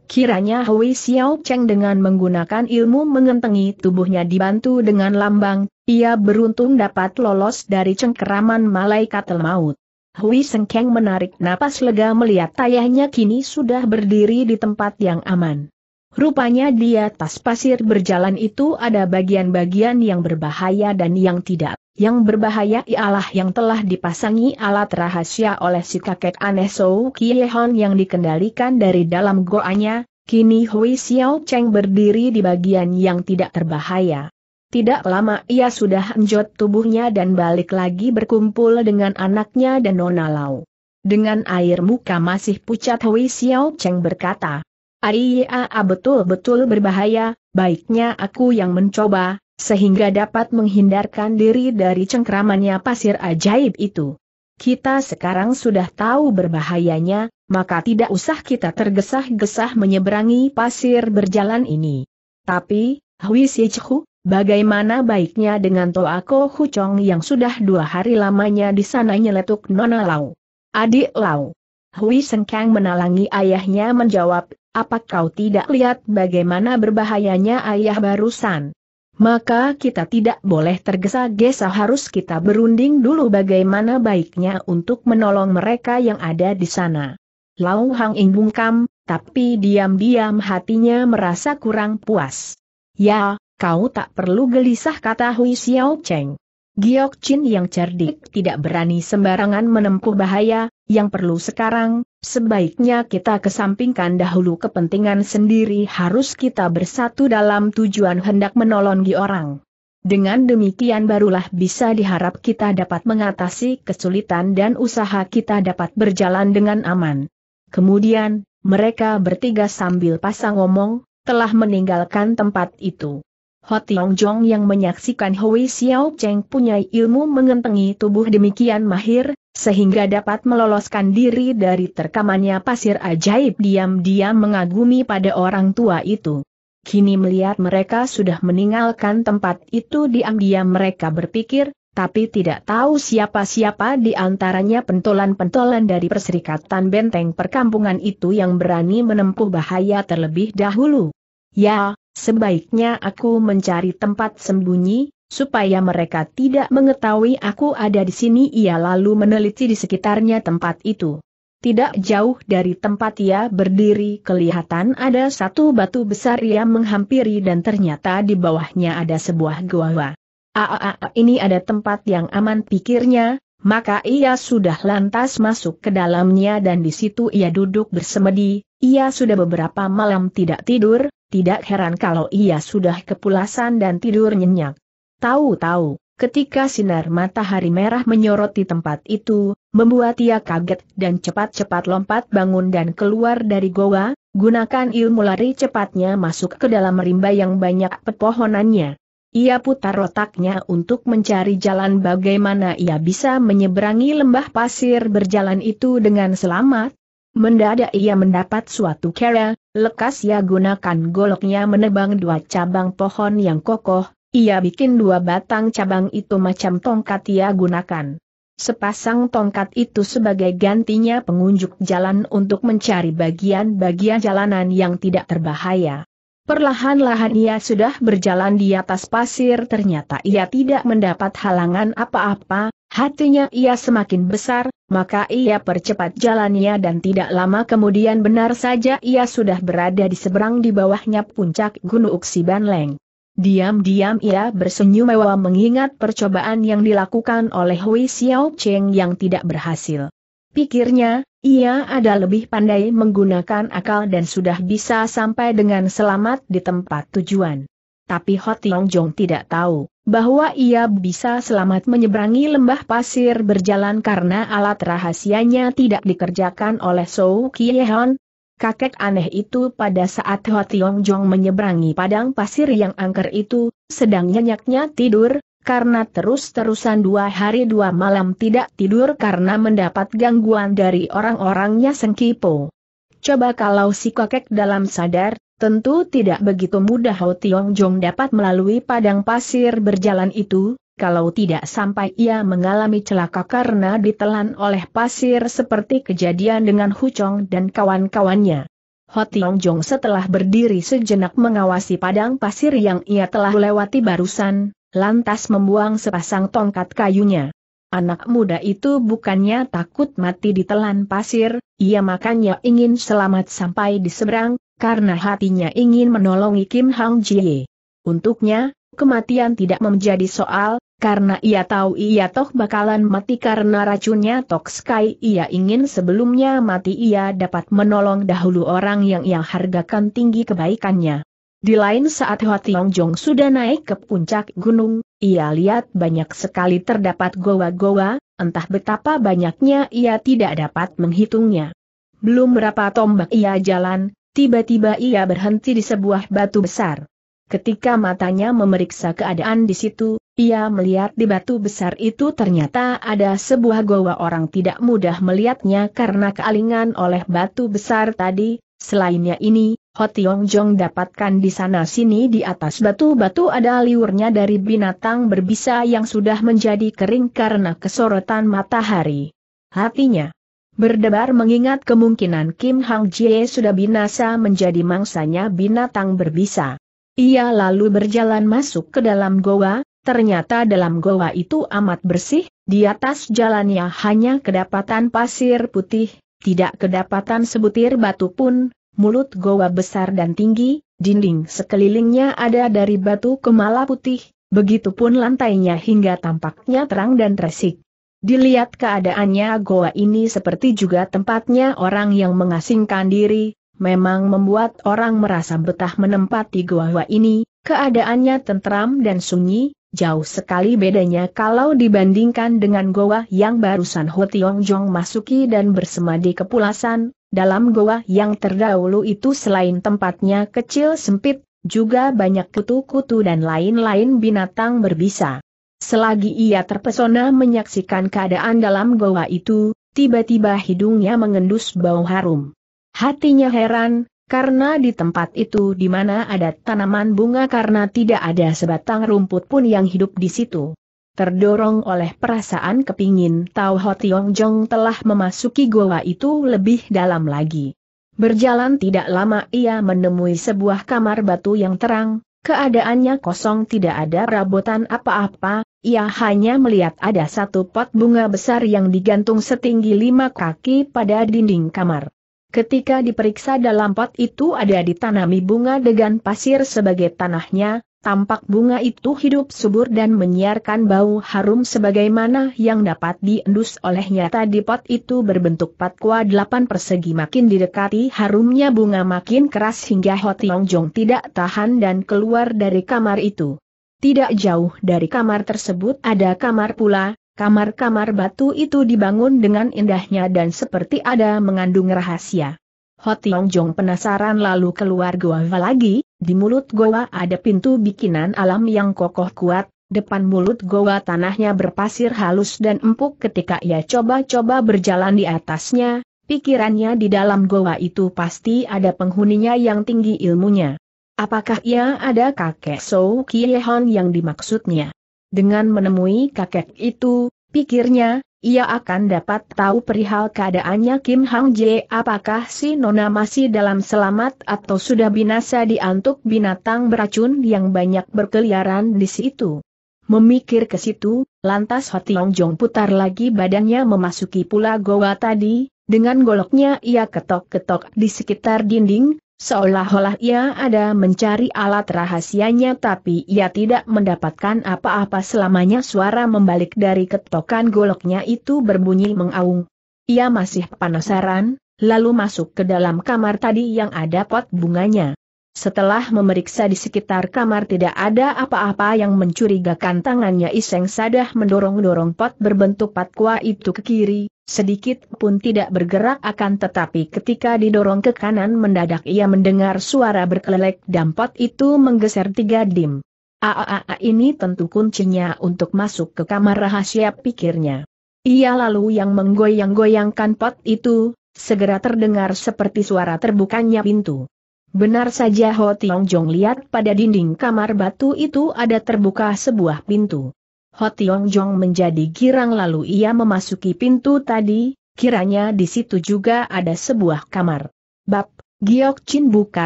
Speaker 1: Kiranya Hui Xiao Cheng dengan menggunakan ilmu mengentengi tubuhnya dibantu dengan lambang, ia beruntung dapat lolos dari cengkeraman malaikat maut. Hui Sengkeng menarik napas lega melihat ayahnya kini sudah berdiri di tempat yang aman. Rupanya di atas pasir berjalan itu ada bagian-bagian yang berbahaya dan yang tidak. Yang berbahaya ialah yang telah dipasangi alat rahasia oleh si kakek aneh Sou Kiehon yang dikendalikan dari dalam goanya, kini Hui Xiao Cheng berdiri di bagian yang tidak terbahaya. Tidak lama ia sudah enjot tubuhnya dan balik lagi berkumpul dengan anaknya dan Nona Lau. Dengan air muka masih pucat Hui Xiao Cheng berkata, Aiya betul-betul berbahaya, baiknya aku yang mencoba, sehingga dapat menghindarkan diri dari cengkramannya pasir ajaib itu. Kita sekarang sudah tahu berbahayanya, maka tidak usah kita tergesah-gesah menyeberangi pasir berjalan ini. Tapi, Hui Sichu, bagaimana baiknya dengan Toako Hucong yang sudah dua hari lamanya di sana nyeletuk Nona Lau? Adik Lau. Hui Sengkang menalangi ayahnya menjawab, apa kau tidak lihat bagaimana berbahayanya ayah barusan? Maka kita tidak boleh tergesa-gesa harus kita berunding dulu bagaimana baiknya untuk menolong mereka yang ada di sana. Lau Hang Ing bungkam, tapi diam-diam hatinya merasa kurang puas. Ya, kau tak perlu gelisah kata Hui Xiao Cheng. Giok Chin yang cerdik tidak berani sembarangan menempuh bahaya, yang perlu sekarang, sebaiknya kita kesampingkan dahulu kepentingan sendiri harus kita bersatu dalam tujuan hendak menolong di orang. Dengan demikian barulah bisa diharap kita dapat mengatasi kesulitan dan usaha kita dapat berjalan dengan aman. Kemudian, mereka bertiga sambil pasang ngomong, telah meninggalkan tempat itu. Ho Tiong Jong yang menyaksikan Hui Xiao Cheng punya ilmu mengentengi tubuh demikian mahir, sehingga dapat meloloskan diri dari terkamannya pasir ajaib diam-diam mengagumi pada orang tua itu. Kini melihat mereka sudah meninggalkan tempat itu diam-diam mereka berpikir, tapi tidak tahu siapa-siapa di antaranya pentolan-pentolan dari perserikatan benteng perkampungan itu yang berani menempuh bahaya terlebih dahulu. Ya, Sebaiknya aku mencari tempat sembunyi, supaya mereka tidak mengetahui aku ada di sini ia lalu meneliti di sekitarnya tempat itu. Tidak jauh dari tempat ia berdiri kelihatan ada satu batu besar yang menghampiri dan ternyata di bawahnya ada sebuah gua. Aa, ini ada tempat yang aman pikirnya, maka ia sudah lantas masuk ke dalamnya dan di situ ia duduk bersemedi, ia sudah beberapa malam tidak tidur, tidak heran kalau ia sudah kepulasan dan tidur nyenyak. Tahu-tahu, ketika sinar matahari merah menyoroti tempat itu, membuat ia kaget dan cepat-cepat lompat bangun dan keluar dari goa, gunakan ilmu lari cepatnya masuk ke dalam rimba yang banyak pepohonannya. Ia putar otaknya untuk mencari jalan bagaimana ia bisa menyeberangi lembah pasir berjalan itu dengan selamat, Mendadak ia mendapat suatu cara, lekas ia gunakan goloknya menebang dua cabang pohon yang kokoh, ia bikin dua batang cabang itu macam tongkat ia gunakan. Sepasang tongkat itu sebagai gantinya pengunjuk jalan untuk mencari bagian-bagian jalanan yang tidak terbahaya. Perlahan-lahan ia sudah berjalan di atas pasir ternyata ia tidak mendapat halangan apa-apa, hatinya ia semakin besar, maka ia percepat jalannya dan tidak lama kemudian benar saja ia sudah berada di seberang di bawahnya puncak Gunung Uksi Banleng. Diam-diam ia bersenyum mewah mengingat percobaan yang dilakukan oleh Hui Xiao Cheng yang tidak berhasil. Pikirnya, ia ada lebih pandai menggunakan akal dan sudah bisa sampai dengan selamat di tempat tujuan. Tapi Ho Tiong Jong tidak tahu, bahwa ia bisa selamat menyeberangi lembah pasir berjalan karena alat rahasianya tidak dikerjakan oleh Sou Kiehon. Kakek aneh itu pada saat Ho Tiong Jong menyeberangi padang pasir yang angker itu, sedang nyenyaknya tidur, karena terus-terusan dua hari dua malam tidak tidur karena mendapat gangguan dari orang-orangnya Sengkipo. Coba kalau si kakek dalam sadar, Tentu tidak begitu mudah Ho Tiong Jong dapat melalui padang pasir berjalan itu, kalau tidak sampai ia mengalami celaka karena ditelan oleh pasir seperti kejadian dengan Hucong dan kawan-kawannya. Ho Tiong Jong setelah berdiri sejenak mengawasi padang pasir yang ia telah lewati barusan, lantas membuang sepasang tongkat kayunya. Anak muda itu bukannya takut mati ditelan pasir, ia makanya ingin selamat sampai di seberang, karena hatinya ingin menolongi Kim Hang Jie. Untuknya, kematian tidak menjadi soal, karena ia tahu ia toh bakalan mati karena racunnya Tok Sky ia ingin sebelumnya mati ia dapat menolong dahulu orang yang ia hargakan tinggi kebaikannya. Di lain saat Hoa Tiong Jong sudah naik ke puncak gunung, ia lihat banyak sekali terdapat goa-goa, entah betapa banyaknya ia tidak dapat menghitungnya. Belum berapa tombak ia jalan, Tiba-tiba ia berhenti di sebuah batu besar. ketika matanya memeriksa keadaan di situ, ia melihat di batu besar itu ternyata ada sebuah goa orang tidak mudah melihatnya karena kealingan oleh batu besar tadi, selainnya ini, Hotiong Jong dapatkan di sana-sini di atas batu-batu ada liurnya dari binatang berbisa yang sudah menjadi kering karena kesorotan matahari. Hatinya berdebar mengingat kemungkinan Kim Hang Jie sudah binasa menjadi mangsanya binatang berbisa. Ia lalu berjalan masuk ke dalam goa, ternyata dalam goa itu amat bersih, di atas jalannya hanya kedapatan pasir putih, tidak kedapatan sebutir batu pun, mulut goa besar dan tinggi, dinding sekelilingnya ada dari batu kemala putih, begitupun lantainya hingga tampaknya terang dan resik. Dilihat keadaannya goa ini seperti juga tempatnya orang yang mengasingkan diri, memang membuat orang merasa betah menempati goa ini, keadaannya tentram dan sunyi, jauh sekali bedanya kalau dibandingkan dengan goa yang barusan Ho Tiong Jong masuki dan bersemadi kepulasan, dalam goa yang terdahulu itu selain tempatnya kecil sempit, juga banyak kutu-kutu dan lain-lain binatang berbisa. Selagi ia terpesona menyaksikan keadaan dalam goa itu, tiba-tiba hidungnya mengendus bau harum. Hatinya heran, karena di tempat itu di mana ada tanaman bunga karena tidak ada sebatang rumput pun yang hidup di situ. Terdorong oleh perasaan kepingin tahu Ho Tiong Jong telah memasuki goa itu lebih dalam lagi. Berjalan tidak lama ia menemui sebuah kamar batu yang terang, keadaannya kosong tidak ada rabotan apa-apa, ia hanya melihat ada satu pot bunga besar yang digantung setinggi lima kaki pada dinding kamar. Ketika diperiksa dalam pot itu ada ditanami bunga degan pasir sebagai tanahnya, tampak bunga itu hidup subur dan menyiarkan bau harum sebagaimana yang dapat diendus olehnya tadi pot itu berbentuk patkwa delapan persegi makin didekati harumnya bunga makin keras hingga Ho Tiong Jong tidak tahan dan keluar dari kamar itu. Tidak jauh dari kamar tersebut ada kamar pula, kamar-kamar batu itu dibangun dengan indahnya dan seperti ada mengandung rahasia. Ho Tiong Jong penasaran lalu keluar goa lagi, di mulut goa ada pintu bikinan alam yang kokoh kuat, depan mulut goa tanahnya berpasir halus dan empuk ketika ia coba-coba berjalan di atasnya, pikirannya di dalam goa itu pasti ada penghuninya yang tinggi ilmunya. Apakah ia ada kakek Sou Kiehon yang dimaksudnya? Dengan menemui kakek itu, pikirnya, ia akan dapat tahu perihal keadaannya Kim Hang Jae apakah si Nona masih dalam selamat atau sudah binasa diantuk binatang beracun yang banyak berkeliaran di situ. Memikir ke situ, lantas Hotiong Jong putar lagi badannya memasuki pula goa tadi, dengan goloknya ia ketok-ketok di sekitar dinding, Seolah-olah ia ada mencari alat rahasianya tapi ia tidak mendapatkan apa-apa selamanya suara membalik dari ketokan goloknya itu berbunyi mengaung. Ia masih penasaran, lalu masuk ke dalam kamar tadi yang ada pot bunganya. Setelah memeriksa di sekitar kamar tidak ada apa-apa yang mencurigakan tangannya Iseng Sadah mendorong-dorong pot berbentuk patkwa itu ke kiri, sedikit pun tidak bergerak akan tetapi ketika didorong ke kanan mendadak ia mendengar suara berkelelek dan pot itu menggeser tiga dim. Aaaa ini tentu kuncinya untuk masuk ke kamar rahasia pikirnya. Ia lalu yang menggoyang-goyangkan pot itu, segera terdengar seperti suara terbukanya pintu. Benar saja Ho Tiong Jong lihat pada dinding kamar batu itu ada terbuka sebuah pintu. Ho Tiong Jong menjadi girang lalu ia memasuki pintu tadi, kiranya di situ juga ada sebuah kamar. Bab, Giok Chin buka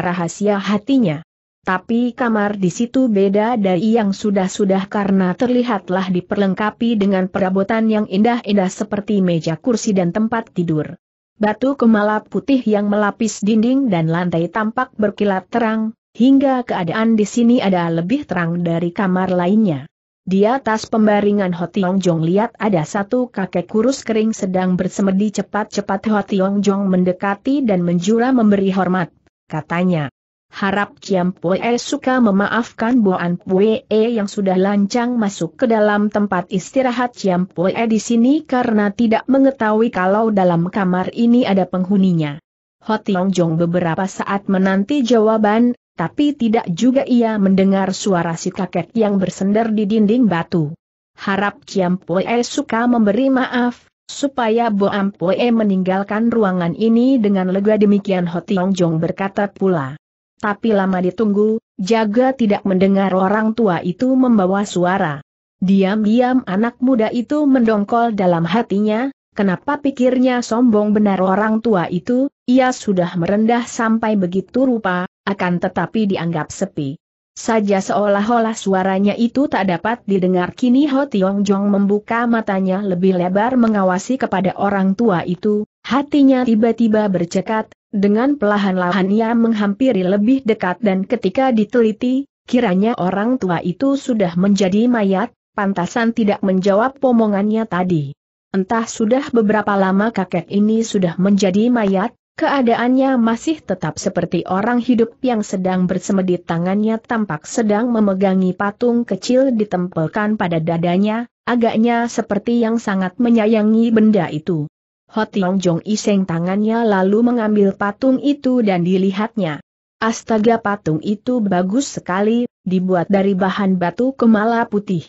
Speaker 1: rahasia hatinya. Tapi kamar di situ beda dari yang sudah-sudah karena terlihatlah diperlengkapi dengan perabotan yang indah-indah seperti meja kursi dan tempat tidur. Batu kemala putih yang melapis dinding dan lantai tampak berkilat terang, hingga keadaan di sini ada lebih terang dari kamar lainnya. Di atas pembaringan Hotiong Jong lihat ada satu kakek kurus kering sedang bersemedi cepat-cepat Hotiong Jong mendekati dan menjura memberi hormat. Katanya, harap Ciam Pue suka memaafkan Boan Pue yang sudah lancang masuk ke dalam tempat istirahat Ciam Pue di sini karena tidak mengetahui kalau dalam kamar ini ada penghuninya. Hotiong Jong beberapa saat menanti jawaban, tapi tidak juga ia mendengar suara si kakek yang bersender di dinding batu. Harap Ciampoe suka memberi maaf, supaya Bo Ampoe meninggalkan ruangan ini dengan lega demikian Ho Tiong Jong berkata pula. Tapi lama ditunggu, jaga tidak mendengar orang tua itu membawa suara. Diam-diam anak muda itu mendongkol dalam hatinya, kenapa pikirnya sombong benar orang tua itu, ia sudah merendah sampai begitu rupa, akan tetapi dianggap sepi. Saja seolah-olah suaranya itu tak dapat didengar kini Ho Tiong Jong membuka matanya lebih lebar mengawasi kepada orang tua itu, hatinya tiba-tiba bercekat, dengan pelahan-lahan ia menghampiri lebih dekat dan ketika diteliti, kiranya orang tua itu sudah menjadi mayat, pantasan tidak menjawab omongannya tadi. Entah sudah beberapa lama kakek ini sudah menjadi mayat, keadaannya masih tetap seperti orang hidup yang sedang bersemedit tangannya tampak sedang memegangi patung kecil ditempelkan pada dadanya, agaknya seperti yang sangat menyayangi benda itu. Ho Tiong Jong iseng tangannya lalu mengambil patung itu dan dilihatnya. Astaga patung itu bagus sekali, dibuat dari bahan batu kemala putih.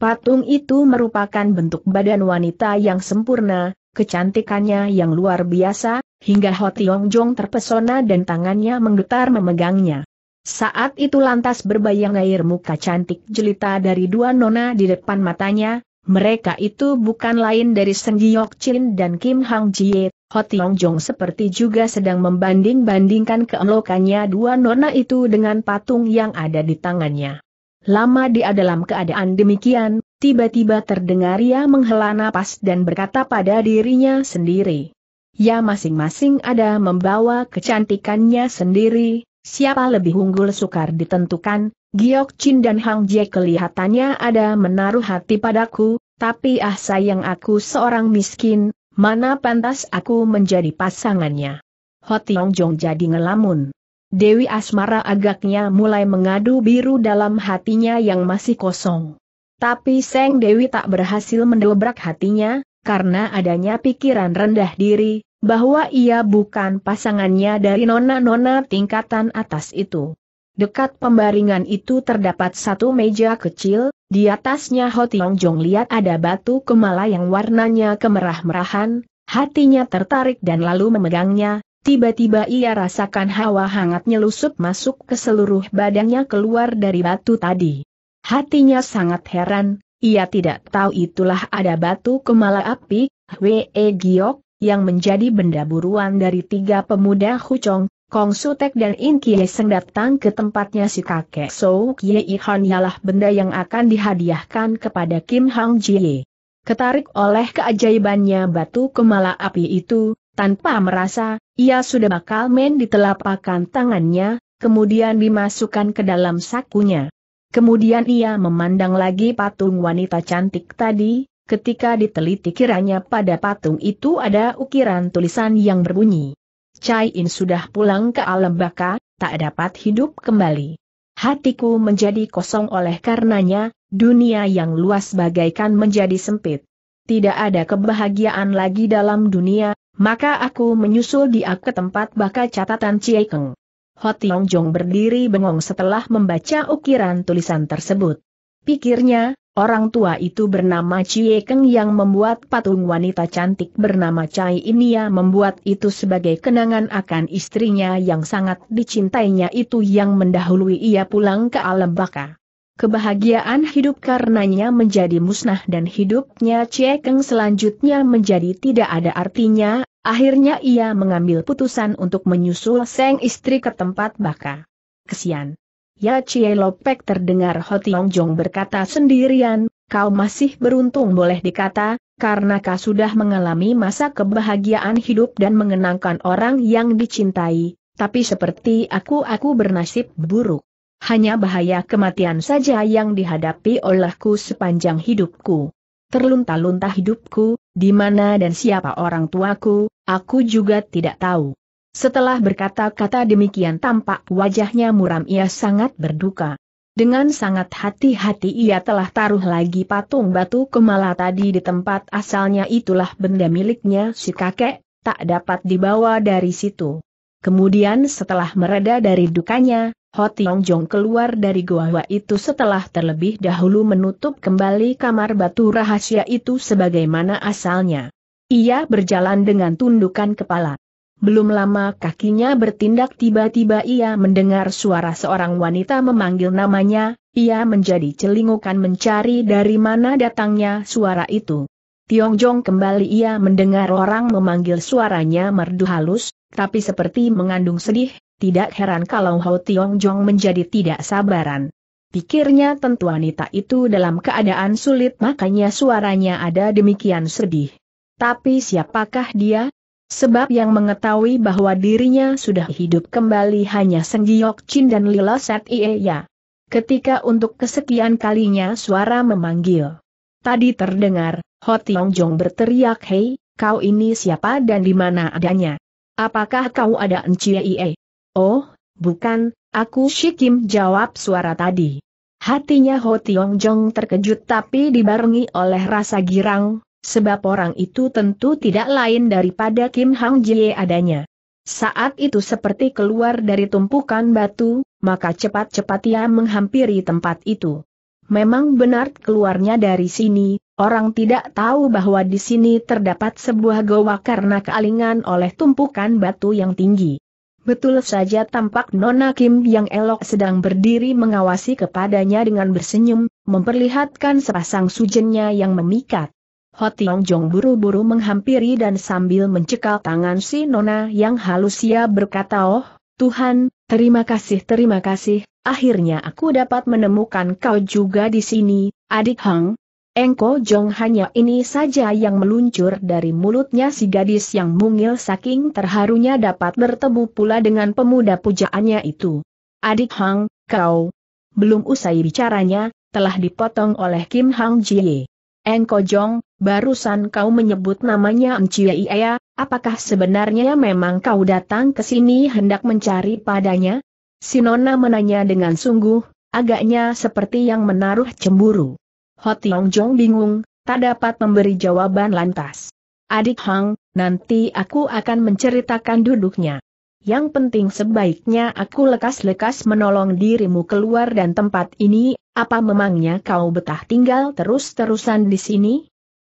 Speaker 1: Patung itu merupakan bentuk badan wanita yang sempurna, kecantikannya yang luar biasa, hingga Ho Tiong Jong terpesona dan tangannya menggetar memegangnya. Saat itu lantas berbayang air muka cantik jelita dari dua nona di depan matanya, mereka itu bukan lain dari Seng Giok Chin dan Kim Hang Jie, Ho Tiong Jong seperti juga sedang membanding-bandingkan keelokannya dua nona itu dengan patung yang ada di tangannya. Lama dia dalam keadaan demikian, tiba-tiba terdengar ia menghela napas dan berkata pada dirinya sendiri. Ya masing-masing ada membawa kecantikannya sendiri, siapa lebih unggul sukar ditentukan, Giok Chin dan Hang Jie kelihatannya ada menaruh hati padaku, tapi ah sayang aku seorang miskin, mana pantas aku menjadi pasangannya. Ho Tiong Jong jadi ngelamun. Dewi Asmara agaknya mulai mengadu biru dalam hatinya yang masih kosong. Tapi Seng Dewi tak berhasil mendobrak hatinya, karena adanya pikiran rendah diri, bahwa ia bukan pasangannya dari nona-nona tingkatan atas itu. Dekat pembaringan itu terdapat satu meja kecil, di atasnya Ho Tiong Jong lihat ada batu kemala yang warnanya kemerah-merahan, hatinya tertarik dan lalu memegangnya, Tiba-tiba ia rasakan hawa hangat nyelusup masuk ke seluruh badannya keluar dari batu tadi. Hatinya sangat heran, ia tidak tahu itulah ada batu kemala api, Hwe Giok, yang menjadi benda buruan dari tiga pemuda Hucong, Kong Sutek dan In Kie Seng datang ke tempatnya si kakek So Kie Han ialah benda yang akan dihadiahkan kepada Kim Hang Jie. Ketarik oleh keajaibannya batu kemala api itu, tanpa merasa, ia sudah bakal main di telapakan tangannya, kemudian dimasukkan ke dalam sakunya. Kemudian ia memandang lagi patung wanita cantik tadi, ketika diteliti kiranya pada patung itu ada ukiran tulisan yang berbunyi. Chai In sudah pulang ke alam baka, tak dapat hidup kembali. Hatiku menjadi kosong oleh karenanya, dunia yang luas bagaikan menjadi sempit. Tidak ada kebahagiaan lagi dalam dunia, maka aku menyusul dia ke tempat baka catatan Cie Keng. Ho Tiong Jong berdiri bengong setelah membaca ukiran tulisan tersebut. Pikirnya, orang tua itu bernama Cie Keng yang membuat patung wanita cantik bernama Chai Inia membuat itu sebagai kenangan akan istrinya yang sangat dicintainya itu yang mendahului ia pulang ke alam baka. Kebahagiaan hidup karenanya menjadi musnah dan hidupnya Keng selanjutnya menjadi tidak ada artinya, akhirnya ia mengambil putusan untuk menyusul Seng istri ke tempat baka. Kesian. Ya Cie Lopek terdengar Ho Jong berkata sendirian, kau masih beruntung boleh dikata, karena kau sudah mengalami masa kebahagiaan hidup dan mengenangkan orang yang dicintai, tapi seperti aku aku bernasib buruk. Hanya bahaya kematian saja yang dihadapi olehku sepanjang hidupku. Terlunta-lunta hidupku, di mana dan siapa orang tuaku, aku juga tidak tahu. Setelah berkata-kata demikian tampak wajahnya muram ia sangat berduka. Dengan sangat hati-hati ia telah taruh lagi patung batu kemala tadi di tempat asalnya itulah benda miliknya si kakek, tak dapat dibawa dari situ. Kemudian setelah mereda dari dukanya, Ho Tiong Jong keluar dari goa itu setelah terlebih dahulu menutup kembali kamar batu rahasia itu sebagaimana asalnya. Ia berjalan dengan tundukan kepala. Belum lama kakinya bertindak tiba-tiba ia mendengar suara seorang wanita memanggil namanya, ia menjadi celingukan mencari dari mana datangnya suara itu. Tiong Jong kembali ia mendengar orang memanggil suaranya merdu halus, tapi seperti mengandung sedih, tidak heran kalau Ho Tiong Jong menjadi tidak sabaran. Pikirnya tentu wanita itu dalam keadaan sulit makanya suaranya ada demikian sedih. Tapi siapakah dia? Sebab yang mengetahui bahwa dirinya sudah hidup kembali hanya Sengiok Chin dan Lila Set Ie ya. Ketika untuk kesekian kalinya suara memanggil. Tadi terdengar, Ho Tiong Jong berteriak hei, kau ini siapa dan di mana adanya? Apakah kau ada Encie Ie? Oh, bukan, aku Shikim jawab suara tadi. Hatinya Ho Tiong Jong terkejut tapi dibarengi oleh rasa girang, sebab orang itu tentu tidak lain daripada Kim Hang Jie adanya. Saat itu seperti keluar dari tumpukan batu, maka cepat-cepat ia menghampiri tempat itu. Memang benar keluarnya dari sini, orang tidak tahu bahwa di sini terdapat sebuah goa karena kealingan oleh tumpukan batu yang tinggi. Betul saja tampak Nona Kim yang elok sedang berdiri mengawasi kepadanya dengan bersenyum, memperlihatkan sepasang sujennya yang memikat. Ho Tiong Jong buru-buru menghampiri dan sambil mencekal tangan si Nona yang halus ia berkata Oh, Tuhan, terima kasih terima kasih, akhirnya aku dapat menemukan kau juga di sini, adik Hang, Engko Jong hanya ini saja yang meluncur dari mulutnya si gadis yang mungil saking terharunya dapat bertemu pula dengan pemuda pujaannya itu. Adik Hang, kau. Belum usai bicaranya, telah dipotong oleh Kim Hang Jie. Engko Jong, barusan kau menyebut namanya Encie Ia, apakah sebenarnya memang kau datang ke sini hendak mencari padanya? Sinona menanya dengan sungguh, agaknya seperti yang menaruh cemburu. Ho Tiong Jong bingung, tak dapat memberi jawaban lantas. Adik Hang, nanti aku akan menceritakan duduknya. Yang penting sebaiknya aku lekas-lekas menolong dirimu keluar dan tempat ini, apa memangnya kau betah tinggal terus-terusan di sini?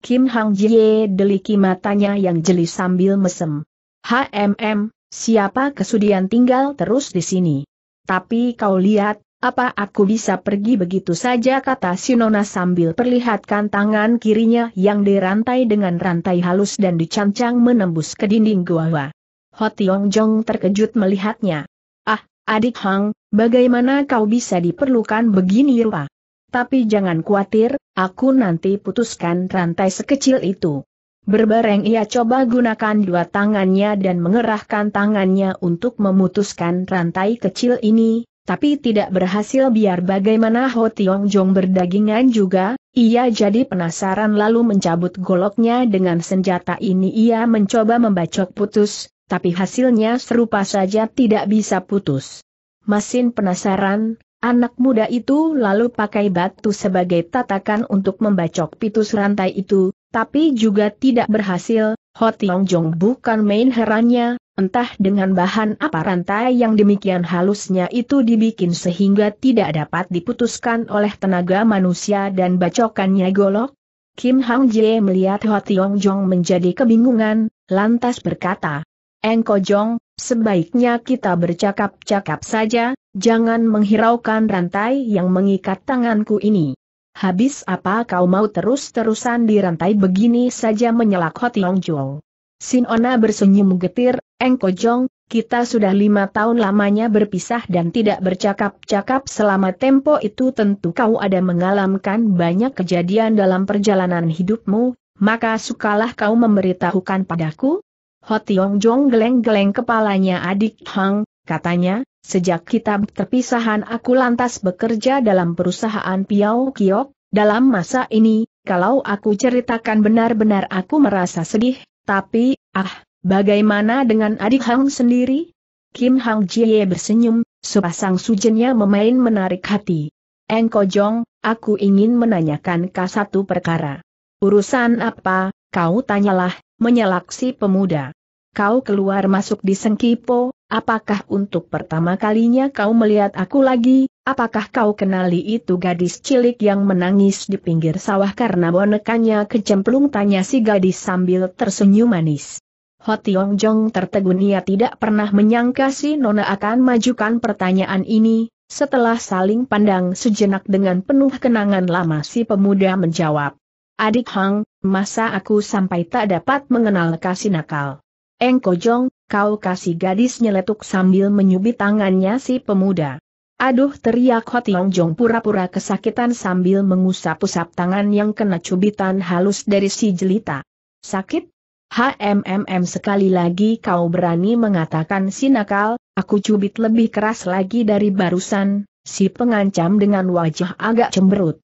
Speaker 1: Kim Hang Jie deliki matanya yang jeli sambil mesem. HMM, siapa kesudian tinggal terus di sini? Tapi kau lihat, apa aku bisa pergi begitu saja kata Sinona sambil perlihatkan tangan kirinya yang dirantai dengan rantai halus dan dicancang menembus ke dinding gua. Ho Tiong Jong terkejut melihatnya. Ah, adik Hang, bagaimana kau bisa diperlukan begini rupa? Tapi jangan khawatir, aku nanti putuskan rantai sekecil itu. Berbareng ia coba gunakan dua tangannya dan mengerahkan tangannya untuk memutuskan rantai kecil ini, tapi tidak berhasil biar bagaimana Ho Tiong Jong berdagingan juga, ia jadi penasaran lalu mencabut goloknya dengan senjata ini ia mencoba membacok putus, tapi hasilnya serupa saja tidak bisa putus. Masin penasaran, anak muda itu lalu pakai batu sebagai tatakan untuk membacok pitus rantai itu, tapi juga tidak berhasil, Ho Tiong Jong bukan main herannya, entah dengan bahan apa rantai yang demikian halusnya itu dibikin sehingga tidak dapat diputuskan oleh tenaga manusia dan bacokannya golok. Kim Hang Jie melihat Ho Tiong Jong menjadi kebingungan, lantas berkata, Engko Jong, sebaiknya kita bercakap-cakap saja, jangan menghiraukan rantai yang mengikat tanganku ini. Habis apa kau mau terus-terusan dirantai begini saja menyelak Ho Tiong Jong? Sin Ona bersenyum getir, Engko Jong, kita sudah lima tahun lamanya berpisah dan tidak bercakap-cakap selama tempo itu tentu kau ada mengalamkan banyak kejadian dalam perjalanan hidupmu, maka sukalah kau memberitahukan padaku? Ho Tiong Jong geleng-geleng kepalanya adik Hang, katanya, sejak kita terpisahan aku lantas bekerja dalam perusahaan Piao Kiok, dalam masa ini, kalau aku ceritakan benar-benar aku merasa sedih, tapi, ah, Bagaimana dengan adik Hang sendiri? Kim Hang Jie bersenyum, sepasang sujennya memain menarik hati. Engko Jong, aku ingin menanyakan kau satu perkara. Urusan apa, kau tanyalah, menyelak si pemuda. Kau keluar masuk di Sengkipo, apakah untuk pertama kalinya kau melihat aku lagi, apakah kau kenali itu gadis cilik yang menangis di pinggir sawah karena bonekanya kecemplung tanya si gadis sambil tersenyum manis. Ho Tiong Jong tertegun ia tidak pernah menyangka si Nona akan majukan pertanyaan ini, setelah saling pandang sejenak dengan penuh kenangan lama si pemuda menjawab. Adik Hang, masa aku sampai tak dapat mengenal kasih nakal. Engko Jong, kau kasih gadis nyeletuk sambil menyubit tangannya si pemuda. Aduh teriak Hotiong Jong pura-pura kesakitan sambil mengusap-usap tangan yang kena cubitan halus dari si jelita. Sakit? HMMM sekali lagi kau berani mengatakan si nakal, aku cubit lebih keras lagi dari barusan, si pengancam dengan wajah agak cemberut.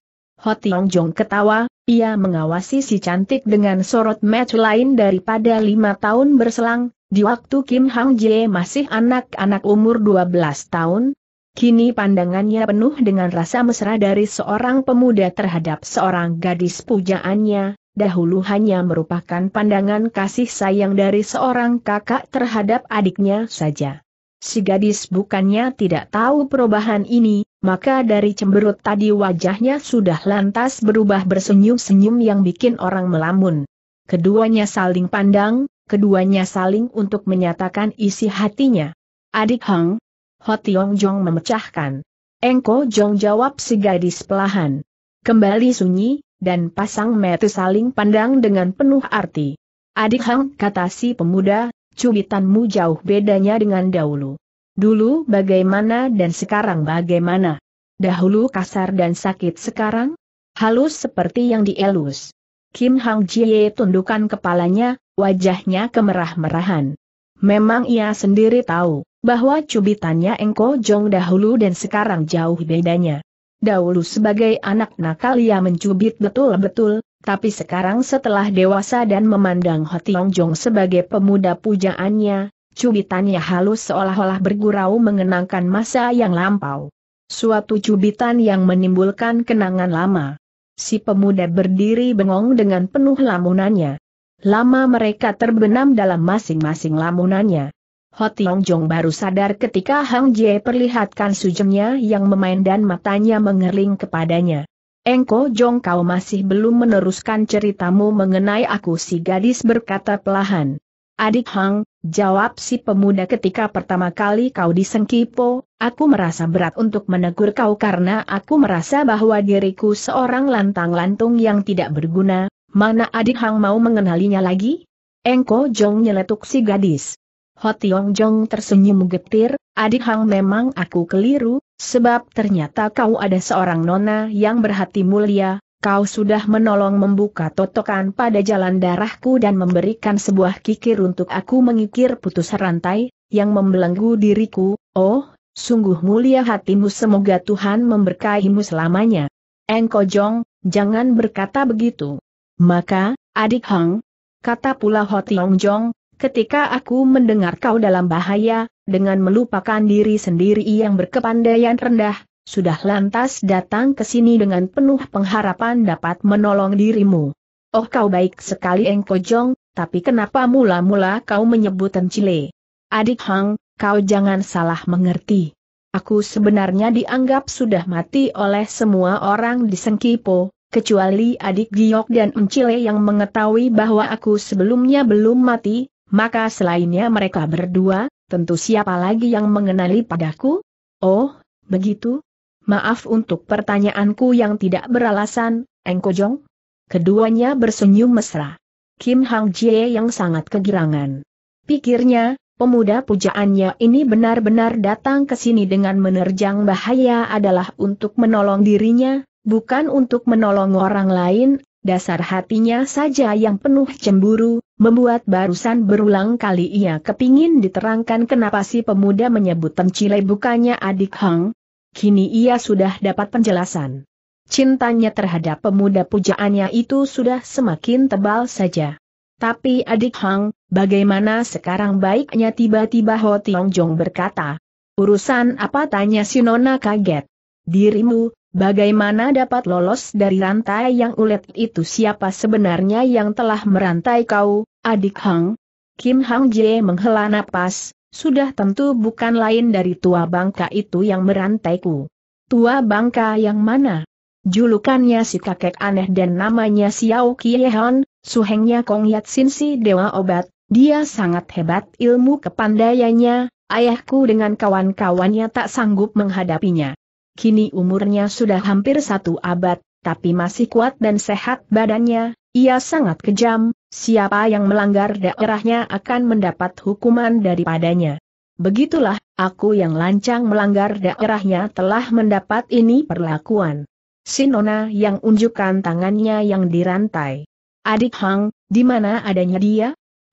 Speaker 1: Ho Tiong Jong ketawa, ia mengawasi si cantik dengan sorot mata lain daripada lima tahun berselang, di waktu Kim Hang Jie masih anak-anak umur 12 tahun. Kini pandangannya penuh dengan rasa mesra dari seorang pemuda terhadap seorang gadis pujaannya, dahulu hanya merupakan pandangan kasih sayang dari seorang kakak terhadap adiknya saja. Si gadis bukannya tidak tahu perubahan ini, maka dari cemberut tadi wajahnya sudah lantas berubah bersenyum-senyum yang bikin orang melamun. Keduanya saling pandang, keduanya saling untuk menyatakan isi hatinya. Adik Hang, Ho Tiong Jong memecahkan. Engko Jong jawab si gadis pelahan. Kembali sunyi, dan pasang mata saling pandang dengan penuh arti. Adik Hang, kata si pemuda, cubitanmu jauh bedanya dengan dahulu. Dulu bagaimana dan sekarang bagaimana? Dahulu kasar dan sakit sekarang? Halus seperti yang dielus. Kim Hang Jie tundukkan kepalanya, wajahnya kemerah-merahan. Memang ia sendiri tahu, bahwa cubitannya Engko Jong dahulu dan sekarang jauh bedanya. Dahulu sebagai anak nakal ia mencubit betul-betul, tapi sekarang setelah dewasa dan memandang Hotiong Jong sebagai pemuda pujaannya, cubitannya halus seolah-olah bergurau mengenangkan masa yang lampau. Suatu cubitan yang menimbulkan kenangan lama. Si pemuda berdiri bengong dengan penuh lamunannya. Lama mereka terbenam dalam masing-masing lamunannya. Ho Tiong Jong baru sadar ketika Hang Jie perlihatkan sujengnya yang memain dan matanya mengerling kepadanya. Engko Jong kau masih belum meneruskan ceritamu mengenai aku si gadis berkata pelahan. Adik Hang, jawab si pemuda ketika pertama kali kau disengkipo, aku merasa berat untuk menegur kau karena aku merasa bahwa diriku seorang lantang-lantung yang tidak berguna, mana adik Hang mau mengenalinya lagi? Engko Jong nyeletuk si gadis. Ho Tiong Jong tersenyum getir, adik Hang memang aku keliru, sebab ternyata kau ada seorang nona yang berhati mulia, kau sudah menolong membuka totokan pada jalan darahku dan memberikan sebuah kikir untuk aku mengikir putus rantai, yang membelenggu diriku, oh, sungguh mulia hatimu semoga Tuhan memberkahimu selamanya. Engko Jong, jangan berkata begitu. Maka, adik Hang, kata pula Ho Tiong Jong, ketika aku mendengar kau dalam bahaya, dengan melupakan diri sendiri yang berkepandaian rendah, sudah lantas datang ke sini dengan penuh pengharapan dapat menolong dirimu. Oh kau baik sekali Engko Jong, tapi kenapa mula-mula kau menyebut Encile? Adik Hang, kau jangan salah mengerti. Aku sebenarnya dianggap sudah mati oleh semua orang di Sengkipo, kecuali adik Giok dan Encile yang mengetahui bahwa aku sebelumnya belum mati, maka selainnya mereka berdua, tentu siapa lagi yang mengenali padaku? Oh, begitu? Maaf untuk pertanyaanku yang tidak beralasan, Engko Jong. Keduanya bersenyum mesra. Kim Hang Jie yang sangat kegirangan. Pikirnya, pemuda pujaannya ini benar-benar datang ke sini dengan menerjang bahaya adalah untuk menolong dirinya, bukan untuk menolong orang lain, dasar hatinya saja yang penuh cemburu, membuat barusan berulang kali ia kepingin diterangkan kenapa si pemuda menyebut Tencile bukannya adik Hang, Kini ia sudah dapat penjelasan. Cintanya terhadap pemuda pujaannya itu sudah semakin tebal saja. Tapi adik Hang, bagaimana sekarang baiknya tiba-tiba Ho Tiong Jong berkata. Urusan apa tanya si Nona kaget. Dirimu, bagaimana dapat lolos dari rantai yang ulet itu siapa sebenarnya yang telah merantai kau, adik Hang? Kim Hang Jie menghela napas, sudah tentu bukan lain dari tua bangka itu yang merantaiku. Tua bangka yang mana? Julukannya si kakek aneh dan namanya Xiao Kiehon, suhengnya Kong Yat Sin si dewa obat, dia sangat hebat ilmu kepandaiannya, ayahku dengan kawan-kawannya tak sanggup menghadapinya. Kini umurnya sudah hampir satu abad, tapi masih kuat dan sehat badannya, ia sangat kejam, siapa yang melanggar daerahnya akan mendapat hukuman daripadanya. Begitulah, aku yang lancang melanggar daerahnya telah mendapat ini perlakuan. Si Nona yang unjukkan tangannya yang dirantai. Adik Hang, di mana adanya dia?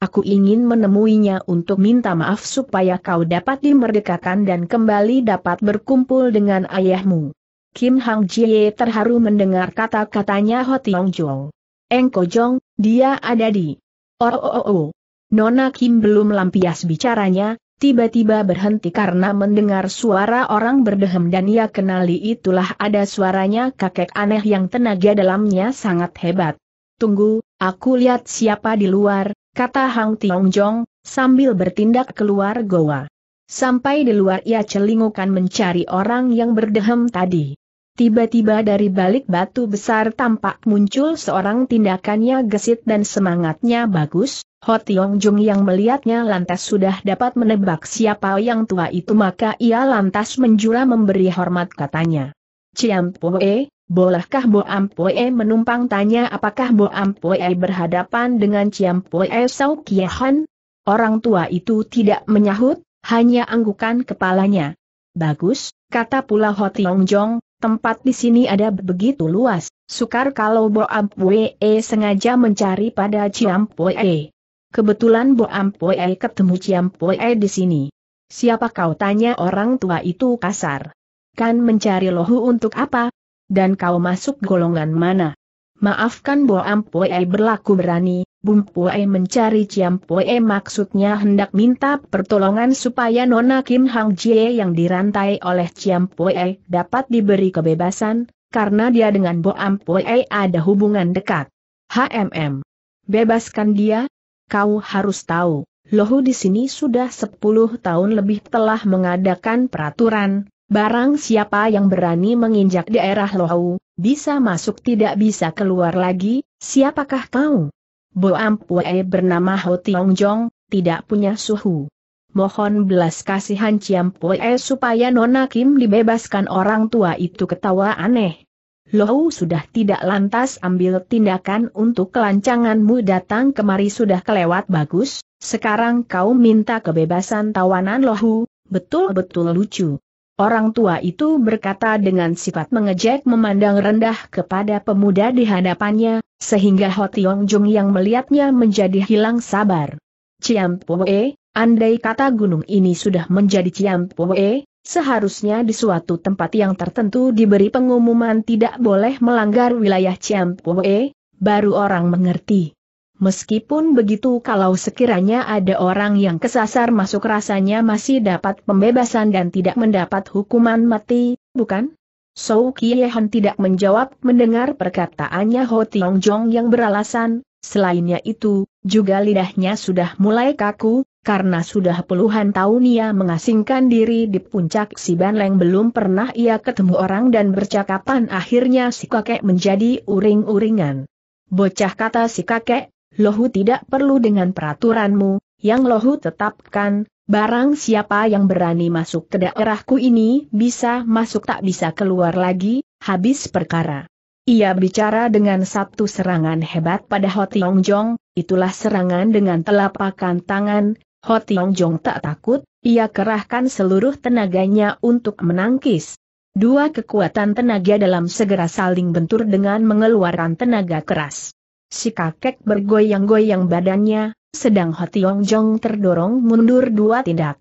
Speaker 1: Aku ingin menemuinya untuk minta maaf supaya kau dapat dimerdekakan dan kembali dapat berkumpul dengan ayahmu. Kim Hang Jie terharu mendengar kata-katanya Ho Tiong Jong. Engko Jong, dia ada di. Oh oh oh oh. Nona Kim belum lampias bicaranya, tiba-tiba berhenti karena mendengar suara orang berdehem dan ia kenali itulah ada suaranya kakek aneh yang tenaga dalamnya sangat hebat. Tunggu, aku lihat siapa di luar, kata Hang Tiong Jong, sambil bertindak keluar goa. Sampai di luar ia celingukan mencari orang yang berdehem tadi. Tiba-tiba dari balik batu besar tampak muncul seorang tindakannya gesit dan semangatnya bagus, Ho Tiong Jung yang melihatnya lantas sudah dapat menebak siapa yang tua itu maka ia lantas menjura memberi hormat katanya. Ciam Poe, bolehkah Bo Poe menumpang tanya apakah Bo Poe berhadapan dengan Ciam Poe Sau Kiehan? Orang tua itu tidak menyahut, hanya anggukan kepalanya. Bagus, kata pula Ho Tiong Jong, tempat di sini ada begitu luas, sukar kalau Bo Ampue sengaja mencari pada Ciampue. Kebetulan Bo Ampue ketemu Ciampue di sini. Siapa kau tanya orang tua itu kasar? Kan mencari lohu untuk apa? Dan kau masuk golongan mana? Maafkan Bo Ampue berlaku berani, Bum Pue mencari Ciam Pue maksudnya hendak minta pertolongan supaya Nona Kim Hang Jie yang dirantai oleh Ciam Pue dapat diberi kebebasan, karena dia dengan Bo Am Pue ada hubungan dekat. HMM. Bebaskan dia? Kau harus tahu, Lohu di sini sudah 10 tahun lebih telah mengadakan peraturan, barang siapa yang berani menginjak daerah Lohu, bisa masuk tidak bisa keluar lagi, siapakah kau? Bo Ampue bernama Ho Tiong Jong, tidak punya suhu. Mohon belas kasihan Ciam Pue supaya Nona Kim dibebaskan orang tua itu ketawa aneh. Lohu sudah tidak lantas ambil tindakan untuk kelancanganmu datang kemari sudah kelewat bagus, sekarang kau minta kebebasan tawanan Lohu, betul-betul lucu. Orang tua itu berkata dengan sifat mengejek memandang rendah kepada pemuda di hadapannya, sehingga Ho Tiong Jung yang melihatnya menjadi hilang sabar. Ciam Poe, andai kata gunung ini sudah menjadi Ciam Poe, seharusnya di suatu tempat yang tertentu diberi pengumuman tidak boleh melanggar wilayah Ciam Poe, baru orang mengerti. Meskipun begitu kalau sekiranya ada orang yang kesasar masuk rasanya masih dapat pembebasan dan tidak mendapat hukuman mati, bukan? Sou Kiehan tidak menjawab mendengar perkataannya Ho Tiong Jong yang beralasan, selainnya itu, juga lidahnya sudah mulai kaku, karena sudah puluhan tahun ia mengasingkan diri di puncak si Banleng belum pernah ia ketemu orang dan bercakapan akhirnya si kakek menjadi uring-uringan. Bocah kata si kakek, Lohu tidak perlu dengan peraturanmu, yang Lohu tetapkan, barang siapa yang berani masuk ke daerahku ini bisa masuk tak bisa keluar lagi, habis perkara. Ia bicara dengan satu serangan hebat pada Ho Tiong Jong, itulah serangan dengan telapakan tangan, Ho Tiong Jong tak takut, ia kerahkan seluruh tenaganya untuk menangkis. Dua kekuatan tenaga dalam segera saling bentur dengan mengeluarkan tenaga keras. Si kakek bergoyang-goyang badannya, sedang Ho Tiong Jong terdorong mundur dua tindak.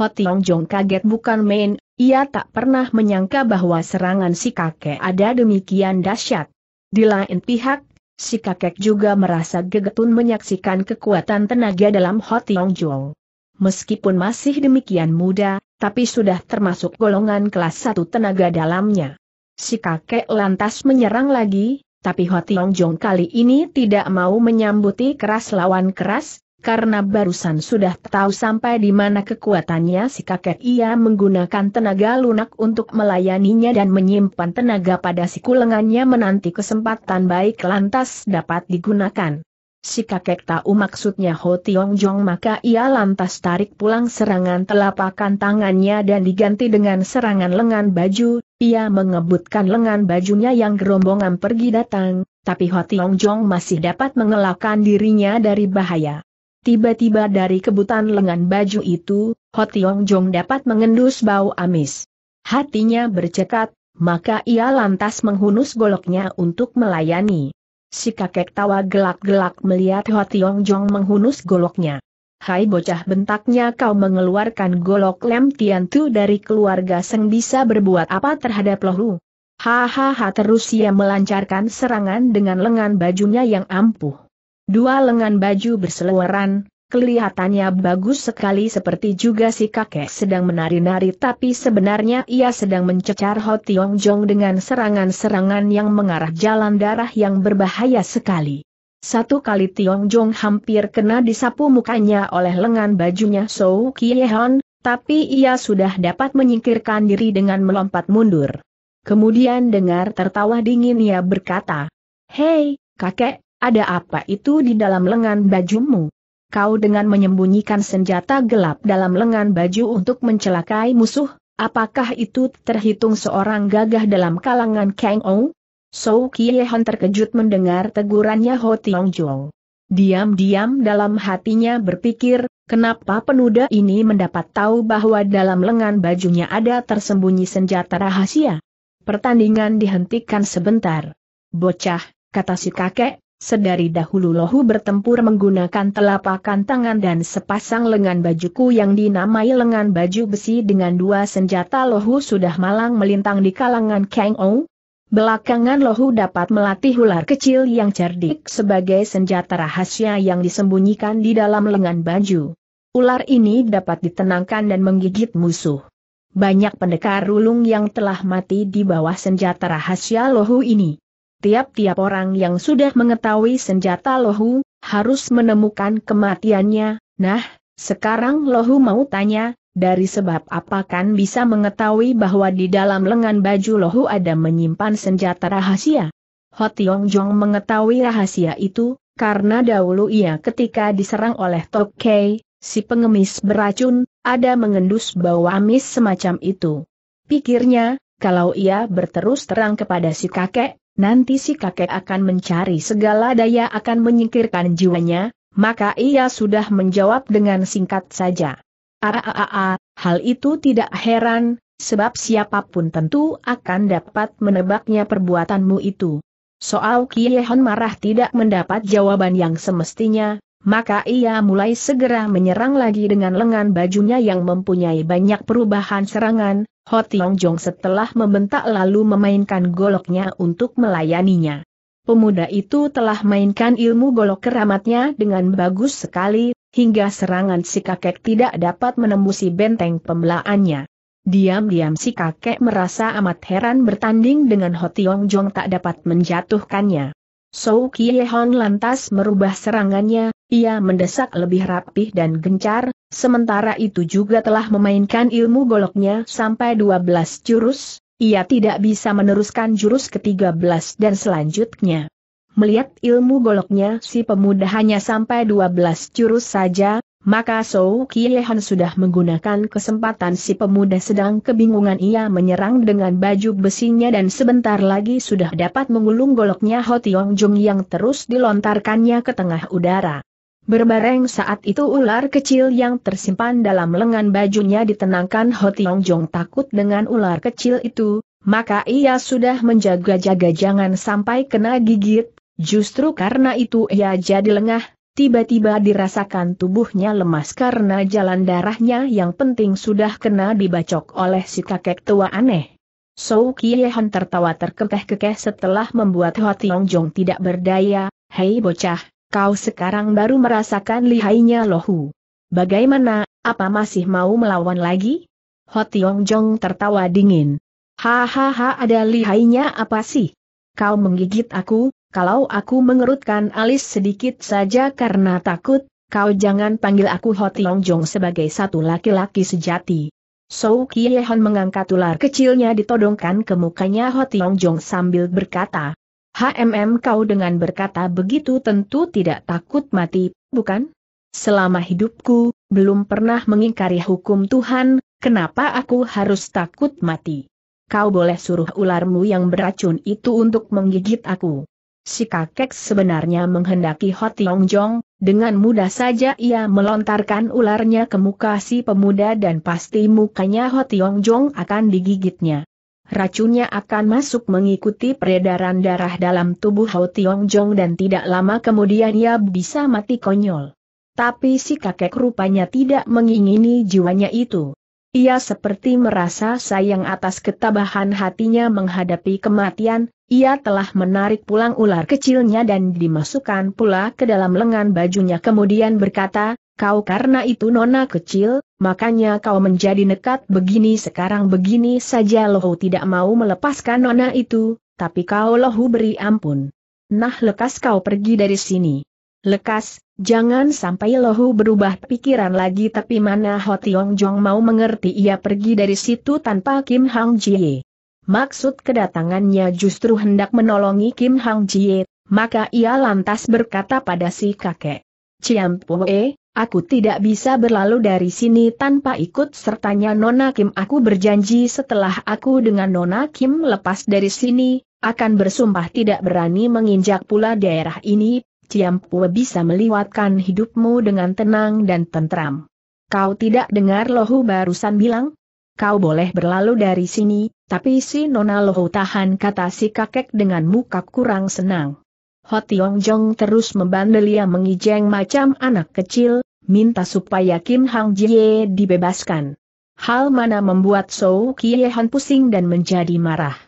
Speaker 1: Ho Tiong Jong kaget bukan main, ia tak pernah menyangka bahwa serangan si kakek ada demikian dahsyat. Di lain pihak, si kakek juga merasa gegetun menyaksikan kekuatan tenaga dalam Ho Tiong Jong. Meskipun masih demikian muda, tapi sudah termasuk golongan kelas satu tenaga dalamnya. Si kakek lantas menyerang lagi, tapi Ho Tiong Jong kali ini tidak mau menyambuti keras lawan keras, karena barusan sudah tahu sampai di mana kekuatannya si kakek ia menggunakan tenaga lunak untuk melayaninya dan menyimpan tenaga pada siku lengannya menanti kesempatan baik lantas dapat digunakan. Si kakek tahu maksudnya Ho Tiong Jong maka ia lantas tarik pulang serangan telapakan tangannya dan diganti dengan serangan lengan baju, ia mengebutkan lengan bajunya yang gerombongan pergi datang, tapi Ho Tiong Jong masih dapat mengelakkan dirinya dari bahaya. Tiba-tiba dari kebutan lengan baju itu, Ho Tiong Jong dapat mengendus bau amis. Hatinya bercekat, maka ia lantas menghunus goloknya untuk melayani. Si kakek tawa gelak-gelak melihat Ho Tiong Jong menghunus goloknya. Hai bocah bentaknya kau mengeluarkan golok lem Tian Tu dari keluarga Seng bisa berbuat apa terhadap lohu. Hahaha terus ia melancarkan serangan dengan lengan bajunya yang ampuh. Dua lengan baju berseleweran, kelihatannya bagus sekali seperti juga si kakek sedang menari-nari tapi sebenarnya ia sedang mencecar Ho Tiong Jong dengan serangan-serangan yang mengarah jalan darah yang berbahaya sekali. Satu kali Tiong Jong hampir kena disapu mukanya oleh lengan bajunya So Kie Hon, tapi ia sudah dapat menyingkirkan diri dengan melompat mundur. Kemudian dengar tertawa dingin ia berkata, Hei, kakek, ada apa itu di dalam lengan bajumu? Kau dengan menyembunyikan senjata gelap dalam lengan baju untuk mencelakai musuh, apakah itu terhitung seorang gagah dalam kalangan Kang Ou? So Kie Han terkejut mendengar tegurannya Ho Tiong. Diam-diam dalam hatinya berpikir, kenapa penuda ini mendapat tahu bahwa dalam lengan bajunya ada tersembunyi senjata rahasia? Pertandingan dihentikan sebentar. Bocah, kata si kakek, Sedari dahulu lohu bertempur menggunakan telapakan tangan dan sepasang lengan bajuku yang dinamai lengan baju besi dengan dua senjata lohu sudah malang melintang di kalangan Kang Ou. Belakangan lohu dapat melatih ular kecil yang cerdik sebagai senjata rahasia yang disembunyikan di dalam lengan baju. Ular ini dapat ditenangkan dan menggigit musuh. Banyak pendekar rulung yang telah mati di bawah senjata rahasia lohu ini tiap-tiap orang yang sudah mengetahui senjata lohu, harus menemukan kematiannya. Nah, sekarang lohu mau tanya, dari sebab apa kan bisa mengetahui bahwa di dalam lengan baju lohu ada menyimpan senjata rahasia? Ho Tiong Jong mengetahui rahasia itu, karena dahulu ia ketika diserang oleh Tok Kei, si pengemis beracun, ada mengendus bau amis semacam itu. Pikirnya, kalau ia berterus terang kepada si kakek, nanti si kakek akan mencari segala daya akan menyingkirkan jiwanya, maka ia sudah menjawab dengan singkat saja. Aa, hal itu tidak heran, sebab siapa pun tentu akan dapat menebaknya perbuatanmu itu. Soal Kiehon marah tidak mendapat jawaban yang semestinya, maka ia mulai segera menyerang lagi dengan lengan bajunya yang mempunyai banyak perubahan serangan, Ho Tiong Jong setelah membentak lalu memainkan goloknya untuk melayaninya. Pemuda itu telah mainkan ilmu golok keramatnya dengan bagus sekali, hingga serangan si kakek tidak dapat menembusi benteng pembelaannya. Diam-diam si kakek merasa amat heran bertanding dengan Ho Tiong Jong tak dapat menjatuhkannya. So Kie Hon lantas merubah serangannya, ia mendesak lebih rapih dan gencar, sementara itu juga telah memainkan ilmu goloknya sampai 12 jurus, ia tidak bisa meneruskan jurus ke-13 dan selanjutnya. Melihat ilmu goloknya si pemuda hanya sampai 12 jurus saja, maka Sou Kiehan sudah menggunakan kesempatan si pemuda sedang kebingungan. Ia menyerang dengan baju besinya dan sebentar lagi sudah dapat mengulung goloknya Ho Tiong Jung yang terus dilontarkannya ke tengah udara. Berbareng saat itu ular kecil yang tersimpan dalam lengan bajunya ditenangkan Ho Tiong Jong takut dengan ular kecil itu, maka ia sudah menjaga-jaga jangan sampai kena gigit, justru karena itu ia jadi lengah, tiba-tiba dirasakan tubuhnya lemas karena jalan darahnya yang penting sudah kena dibacok oleh si kakek tua aneh. So Kiehan tertawa terkekeh-kekeh setelah membuat Ho Tiong Jong tidak berdaya, Hei bocah, kau sekarang baru merasakan lihainya lohu. Bagaimana, apa masih mau melawan lagi? Ho Tiong Jong tertawa dingin. Hahaha ada lihainya apa sih? Kau menggigit aku, kalau aku mengerutkan alis sedikit saja karena takut, kau jangan panggil aku Ho Jong sebagai satu laki-laki sejati. So Kiehon mengangkat ular kecilnya ditodongkan ke mukanya Ho Jong sambil berkata, HMM kau dengan berkata begitu tentu tidak takut mati, bukan? Selama hidupku, belum pernah mengingkari hukum Tuhan, kenapa aku harus takut mati? Kau boleh suruh ularmu yang beracun itu untuk menggigit aku. Si kakek sebenarnya menghendaki Ho Tiong Jong, dengan mudah saja ia melontarkan ularnya ke muka si pemuda dan pasti mukanya Ho Tiong Jong akan digigitnya. Racunnya akan masuk mengikuti peredaran darah dalam tubuh Ho Tiong Jong dan tidak lama kemudian ia bisa mati konyol. Tapi si kakek rupanya tidak mengingini jiwanya itu. Ia seperti merasa sayang atas ketabahan hatinya menghadapi kematian, ia telah menarik pulang ular kecilnya dan dimasukkan pula ke dalam lengan bajunya kemudian berkata, kau karena itu nona kecil, makanya kau menjadi nekat begini sekarang begini saja lohu tidak mau melepaskan nona itu, tapi kau lohu beri ampun. Nah lekas kau pergi dari sini. Lekas, jangan sampai Lohu berubah pikiran lagi tapi mana Ho Tiong Jong mau mengerti ia pergi dari situ tanpa Kim Hang Jie. Maksud kedatangannya justru hendak menolongi Kim Hang Jie, maka ia lantas berkata pada si kakek. Ciam Poe, aku tidak bisa berlalu dari sini tanpa ikut sertanya Nona Kim aku berjanji setelah aku dengan Nona Kim lepas dari sini, akan bersumpah tidak berani menginjak pula daerah ini, Ciampu bisa meliwatkan hidupmu dengan tenang dan tentram. Kau tidak dengar Lohu barusan bilang? Kau boleh berlalu dari sini, tapi si Nona Lohu tahan kata si kakek dengan muka kurang senang. Ho Tiong Jong terus membandel ia mengijeng macam anak kecil, minta supaya Kim Hang Jie dibebaskan. Hal mana membuat Sou Kie Han pusing dan menjadi marah.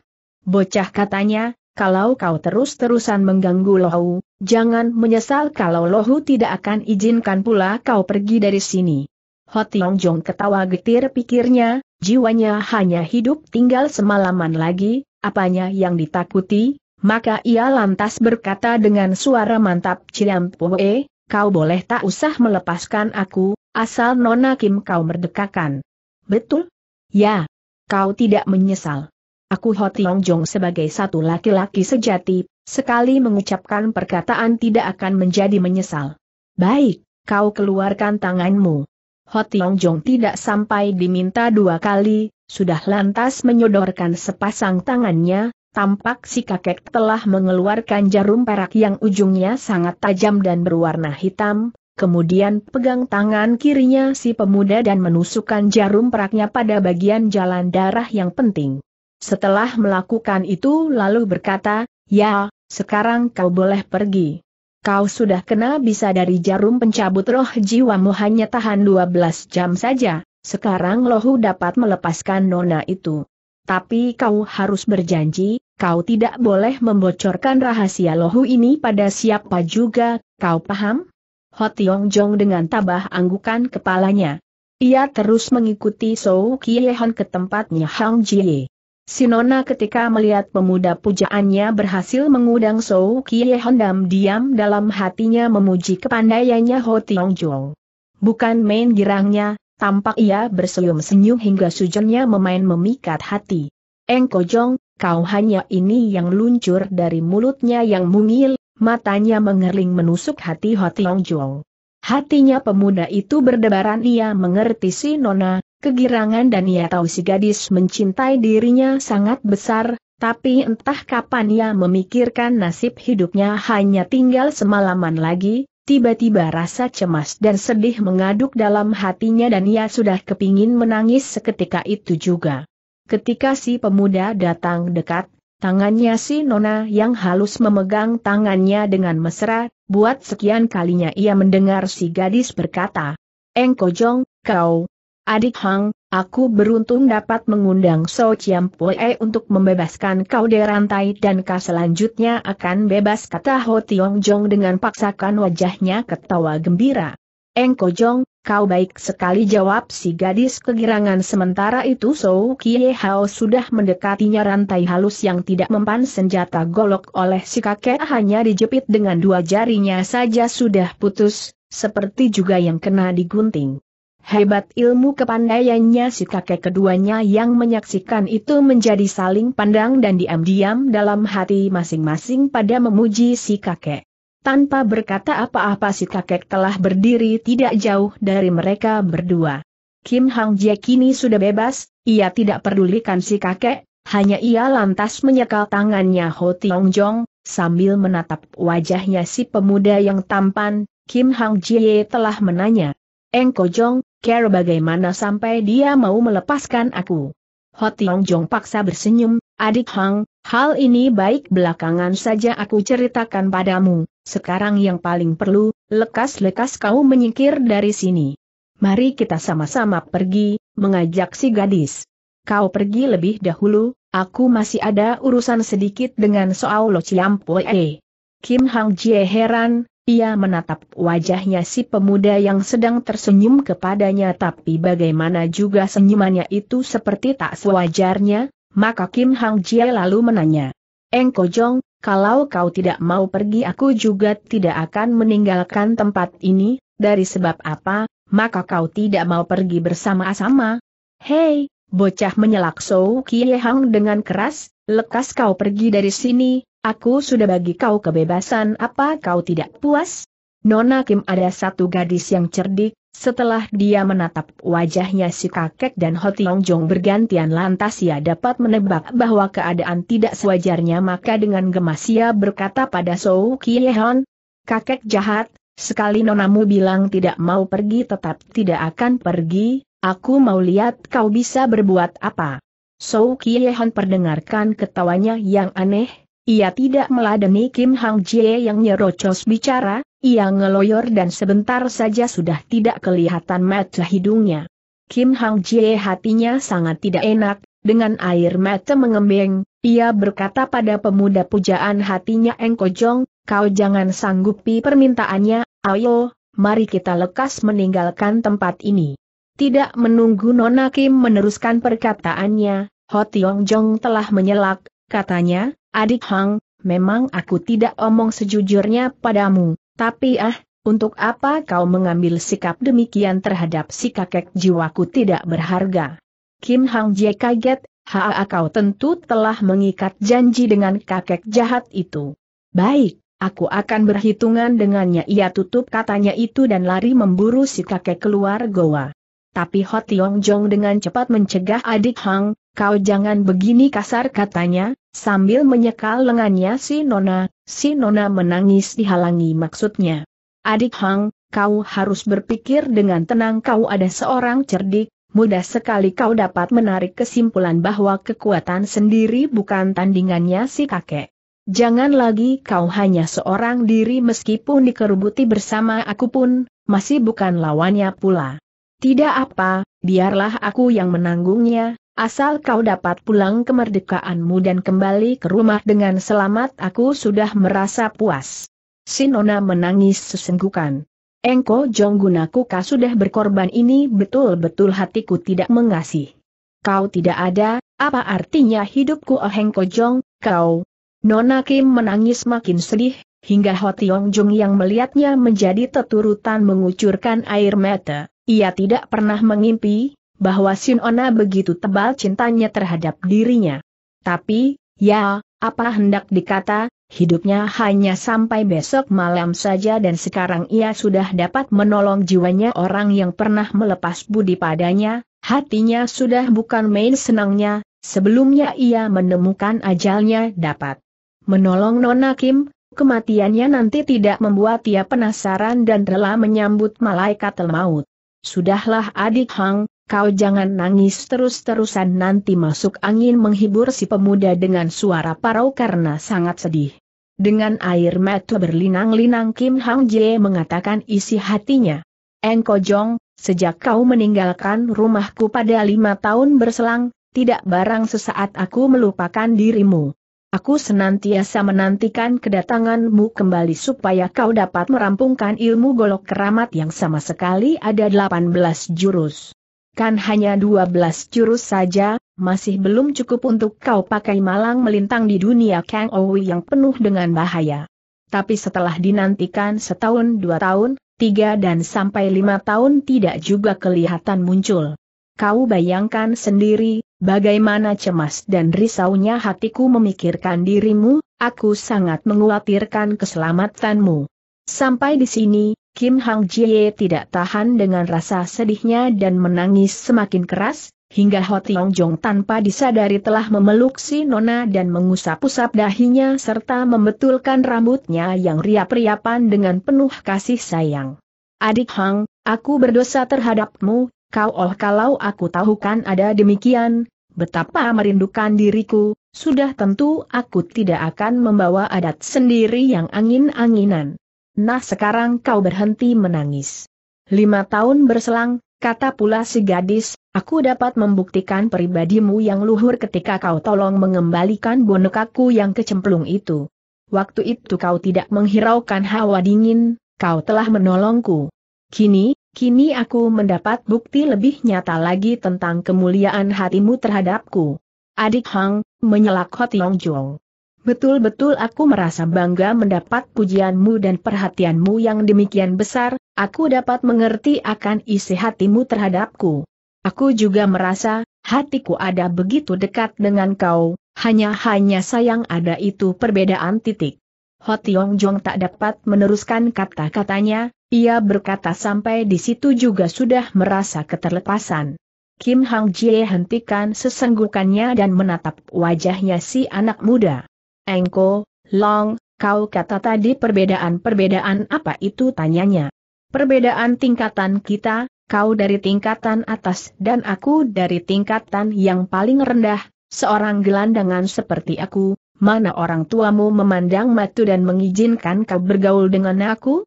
Speaker 1: Bocah katanya, kalau kau terus-terusan mengganggu Lohu, jangan menyesal kalau Lohu tidak akan izinkan pula kau pergi dari sini. Ho Tiong Jong ketawa getir pikirnya, jiwanya hanya hidup tinggal semalaman lagi, apanya yang ditakuti, maka ia lantas berkata dengan suara mantap Ciam Poe, kau boleh tak usah melepaskan aku, asal Nona Kim kau merdekakan. Betul? Ya. Kau tidak menyesal. Aku Ho Tiong Jong sebagai satu laki-laki sejati, sekali mengucapkan perkataan tidak akan menjadi menyesal. Baik, kau keluarkan tanganmu. Ho Tiong Jong tidak sampai diminta dua kali, sudah lantas menyodorkan sepasang tangannya, tampak si kakek telah mengeluarkan jarum perak yang ujungnya sangat tajam dan berwarna hitam, kemudian pegang tangan kirinya si pemuda dan menusukkan jarum peraknya pada bagian jalan darah yang penting. Setelah melakukan itu lalu berkata, ya, sekarang kau boleh pergi. Kau sudah kena bisa dari jarum pencabut roh jiwamu hanya tahan 12 jam saja, sekarang lohu dapat melepaskan nona itu. Tapi kau harus berjanji, kau tidak boleh membocorkan rahasia lohu ini pada siapa juga, kau paham? Ho Tiong Jong dengan tabah anggukan kepalanya. Ia terus mengikuti Sou Kiehon ke tempatnya Hang Jie. Sinona ketika melihat pemuda pujaannya berhasil mengundang Sou Kie Hondam diam dalam hatinya memuji kepandaiannya Ho Tiong. Bukan main girangnya, tampak ia bersenyum-senyum hingga sujonnya memain memikat hati. Engko Jong, kau hanya ini yang luncur dari mulutnya yang mungil, matanya mengerling menusuk hati Ho Tiong. Hatinya pemuda itu berdebaran ia mengerti si Nona, kegirangan dan ia tahu si gadis mencintai dirinya sangat besar, tapi entah kapan ia memikirkan nasib hidupnya hanya tinggal semalaman lagi, tiba-tiba rasa cemas dan sedih mengaduk dalam hatinya dan ia sudah kepingin menangis seketika itu juga. Ketika si pemuda datang dekat, tangannya si Nona yang halus memegang tangannya dengan mesra, buat sekian kalinya ia mendengar si gadis berkata, Engko Jong, kau, Adik Hang, aku beruntung dapat mengundang So Chiam Poe untuk membebaskan kau dari rantai dan kau selanjutnya akan bebas kata Ho Tiong Jong dengan paksakan wajahnya ketawa gembira. Engko Jong, kau baik sekali jawab si gadis kegirangan sementara itu So Kie Hao sudah mendekatinya rantai halus yang tidak mempan senjata golok oleh si kakek hanya dijepit dengan dua jarinya saja sudah putus, seperti juga yang kena digunting. Hebat ilmu kepandaiannya si kakek keduanya yang menyaksikan itu menjadi saling pandang dan diam-diam dalam hati masing-masing pada memuji si kakek. Tanpa berkata apa-apa si kakek telah berdiri tidak jauh dari mereka berdua. Kim Hang Jie kini sudah bebas, ia tidak pedulikan si kakek, hanya ia lantas menyekal tangannya Ho Tiong Jong, sambil menatap wajahnya si pemuda yang tampan, Kim Hang Jie telah menanya. Engko Jong, Care bagaimana sampai dia mau melepaskan aku. Ho Tiong Jong paksa bersenyum, adik Hang, hal ini baik belakangan saja aku ceritakan padamu, sekarang yang paling perlu, lekas-lekas kau menyingkir dari sini. Mari kita sama-sama pergi, mengajak si gadis. Kau pergi lebih dahulu, aku masih ada urusan sedikit dengan soal Lo Chiampoe. Kim Hang Jie heran, ia menatap wajahnya si pemuda yang sedang tersenyum kepadanya tapi bagaimana juga senyumannya itu seperti tak sewajarnya, maka Kim Hang Jie lalu menanya. Engko Jong, kalau kau tidak mau pergi aku juga tidak akan meninggalkan tempat ini, dari sebab apa, maka kau tidak mau pergi bersama-sama. Hei, bocah menyelak Sou Kie Hang dengan keras, lekas kau pergi dari sini, Aku sudah bagi kau kebebasan apa kau tidak puas? Nona Kim ada satu gadis yang cerdik, setelah dia menatap wajahnya si kakek dan Ho Tiong Jong bergantian lantas ia dapat menebak bahwa keadaan tidak sewajarnya maka dengan gemas ia berkata pada Sou Kie Hon, kakek jahat, sekali nonamu bilang tidak mau pergi tetap tidak akan pergi, aku mau lihat kau bisa berbuat apa. Sou Kie Hon perdengarkan ketawanya yang aneh, ia tidak meladeni Kim Hang Jie yang nyerocos bicara, ia ngeloyor dan sebentar saja sudah tidak kelihatan mata hidungnya. Kim Hang Jie hatinya sangat tidak enak, dengan air mata mengembeng, ia berkata pada pemuda pujaan hatinya Engko Jong, kau jangan sanggupi permintaannya, ayo, mari kita lekas meninggalkan tempat ini. Tidak menunggu Nona Kim meneruskan perkataannya, Ho Tiong Jong telah menyelak, katanya, Adik Hang, memang aku tidak omong sejujurnya padamu, tapi ah, untuk apa kau mengambil sikap demikian terhadap si kakek jiwaku tidak berharga? Kim Hang Jie kaget, haa kau tentu telah mengikat janji dengan kakek jahat itu. Baik, aku akan berhitungan dengannya ia tutup katanya itu dan lari memburu si kakek keluar goa. Tapi Ho Tiong Jong dengan cepat mencegah adik Hang, kau jangan begini kasar katanya, Sambil menyekal lengannya si Nona, si Nona menangis dihalangi maksudnya. Adik Hang, kau harus berpikir dengan tenang kau ada seorang cerdik, mudah sekali kau dapat menarik kesimpulan bahwa kekuatan sendiri bukan tandingannya si kakek. Jangan lagi kau hanya seorang diri meskipun dikerubuti bersama aku pun, masih bukan lawannya pula. Tidak apa, biarlah aku yang menanggungnya, Asal kau dapat pulang kemerdekaanmu dan kembali ke rumah dengan selamat aku sudah merasa puas. Si Nona menangis sesenggukan. Engko Jonggunaku kau sudah berkorban ini betul-betul hatiku tidak mengasih. Kau tidak ada, apa artinya hidupku oh Engko Jong, kau? Nona Kim menangis makin sedih, hingga Ho Tiong Jong yang melihatnya menjadi teturutan mengucurkan air mata. Ia tidak pernah mengimpi, bahwa Sin Ona begitu tebal cintanya terhadap dirinya. Tapi, ya, apa hendak dikata, hidupnya hanya sampai besok malam saja dan sekarang ia sudah dapat menolong jiwanya orang yang pernah melepas budi padanya, hatinya sudah bukan main senangnya, sebelumnya ia menemukan ajalnya dapat menolong Nona Kim, kematiannya nanti tidak membuat ia penasaran dan rela menyambut malaikat maut. Sudahlah adik Hang, kau jangan nangis terus-terusan nanti masuk angin menghibur si pemuda dengan suara parau karena sangat sedih. Dengan air mata berlinang-linang Kim Hang Jie mengatakan isi hatinya. Engko Jong, sejak kau meninggalkan rumahku pada lima tahun berselang, tidak barang sesaat aku melupakan dirimu. Aku senantiasa menantikan kedatanganmu kembali supaya kau dapat merampungkan ilmu golok keramat yang sama sekali ada 18 jurus. Kan hanya 12 jurus saja, masih belum cukup untuk kau pakai malang melintang di dunia Kang Owi yang penuh dengan bahaya. Tapi setelah dinantikan setahun dua tahun, tiga dan sampai lima tahun tidak juga kelihatan muncul. Kau bayangkan sendiri, bagaimana cemas dan risaunya hatiku memikirkan dirimu, aku sangat mengkhawatirkan keselamatanmu. Sampai di sini, Kim Hang Jie tidak tahan dengan rasa sedihnya dan menangis semakin keras, hingga Ho Tiong Jong tanpa disadari telah memeluk si Nona dan mengusap-usap dahinya serta membetulkan rambutnya yang riap-riapan dengan penuh kasih sayang. Adik Hang, aku berdosa terhadapmu, Kau oh kalau aku tahu kan ada demikian, betapa merindukan diriku, sudah tentu aku tidak akan membawa adat sendiri yang angin-anginan. Nah sekarang kau berhenti menangis. Lima tahun berselang, kata pula si gadis, aku dapat membuktikan pribadimu yang luhur ketika kau tolong mengembalikan bonekaku yang kecemplung itu. Waktu itu kau tidak menghiraukan hawa dingin, kau telah menolongku. Kini, Kini aku mendapat bukti lebih nyata lagi tentang kemuliaan hatimu terhadapku. Adik Hang, menyelak Ho Tiong Jong. Betul-betul aku merasa bangga mendapat pujianmu dan perhatianmu yang demikian besar, aku dapat mengerti akan isi hatimu terhadapku. Aku juga merasa, hatiku ada begitu dekat dengan kau, hanya-hanya sayang ada itu perbedaan titik. Ho Tiong Jong tak dapat meneruskan kata-katanya, ia berkata sampai di situ juga sudah merasa keterlepasan. Kim Hang Jie hentikan sesenggukannya dan menatap wajahnya si anak muda. Engko, Long, kau kata tadi perbedaan-perbedaan apa itu tanyanya. Perbedaan tingkatan kita, kau dari tingkatan atas dan aku dari tingkatan yang paling rendah, seorang gelandangan seperti aku, mana orang tuamu memandang matu dan mengizinkan kau bergaul dengan aku?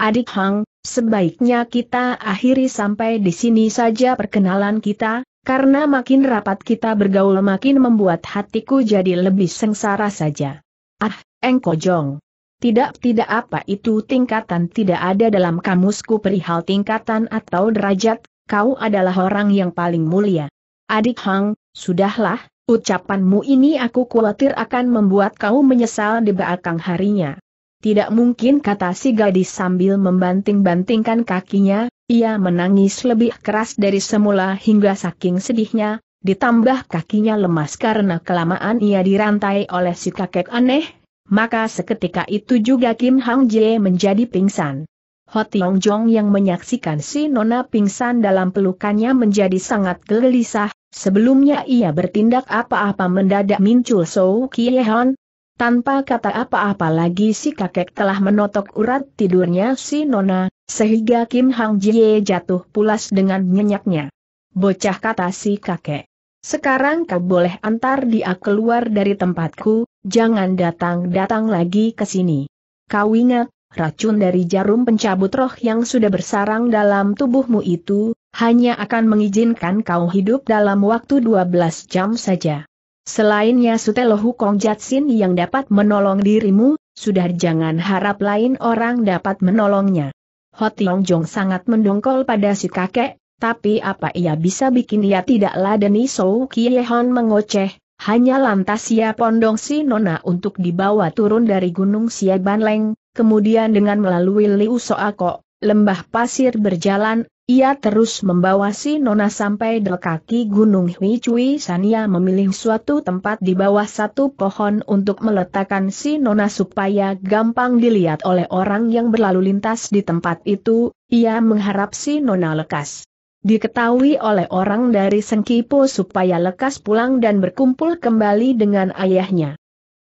Speaker 1: Adik Hang, sebaiknya kita akhiri sampai di sini saja perkenalan kita, karena makin rapat kita bergaul makin membuat hatiku jadi lebih sengsara saja. Ah, Engko Jong. Tidak-tidak apa itu tingkatan tidak ada dalam kamusku perihal tingkatan atau derajat, kau adalah orang yang paling mulia. Adik Hang, sudahlah, ucapanmu ini aku khawatir akan membuat kau menyesal di belakang harinya. Tidak mungkin kata si gadis sambil membanting-bantingkan kakinya, ia menangis lebih keras dari semula hingga saking sedihnya, ditambah kakinya lemas karena kelamaan ia dirantai oleh si kakek aneh, maka seketika itu juga Kim Hang Jie menjadi pingsan. Ho Tiong Jong yang menyaksikan si Nona pingsan dalam pelukannya menjadi sangat gelisah, sebelumnya ia bertindak apa-apa mendadak muncul So Kie Hon, tanpa kata apa-apa lagi si kakek telah menotok urat tidurnya si Nona, sehingga Kim Hang Jie jatuh pulas dengan nyenyaknya. Bocah kata si kakek. Sekarang kau boleh antar dia keluar dari tempatku, jangan datang-datang lagi ke sini. Kau ingat, racun dari jarum pencabut roh yang sudah bersarang dalam tubuhmu itu, hanya akan mengizinkan kau hidup dalam waktu 12 jam saja. Selainnya Sutelo Hukong Jatsin yang dapat menolong dirimu, sudah jangan harap lain orang dapat menolongnya. Ho Tiong Jong sangat mendongkol pada si kakek, tapi apa ia bisa bikin ia tidak ladeni Sou Kiehon mengoceh, hanya lantas ia pondong si Nona untuk dibawa turun dari Gunung Siabanleng, kemudian dengan melalui Liu Soako, lembah pasir berjalan, ia terus membawa si Nona sampai di kaki Gunung Hui Cui Sania memilih suatu tempat di bawah satu pohon untuk meletakkan si Nona supaya gampang dilihat oleh orang yang berlalu lintas di tempat itu, ia mengharap si Nona lekas. Diketahui oleh orang dari Sengkipo supaya lekas pulang dan berkumpul kembali dengan ayahnya.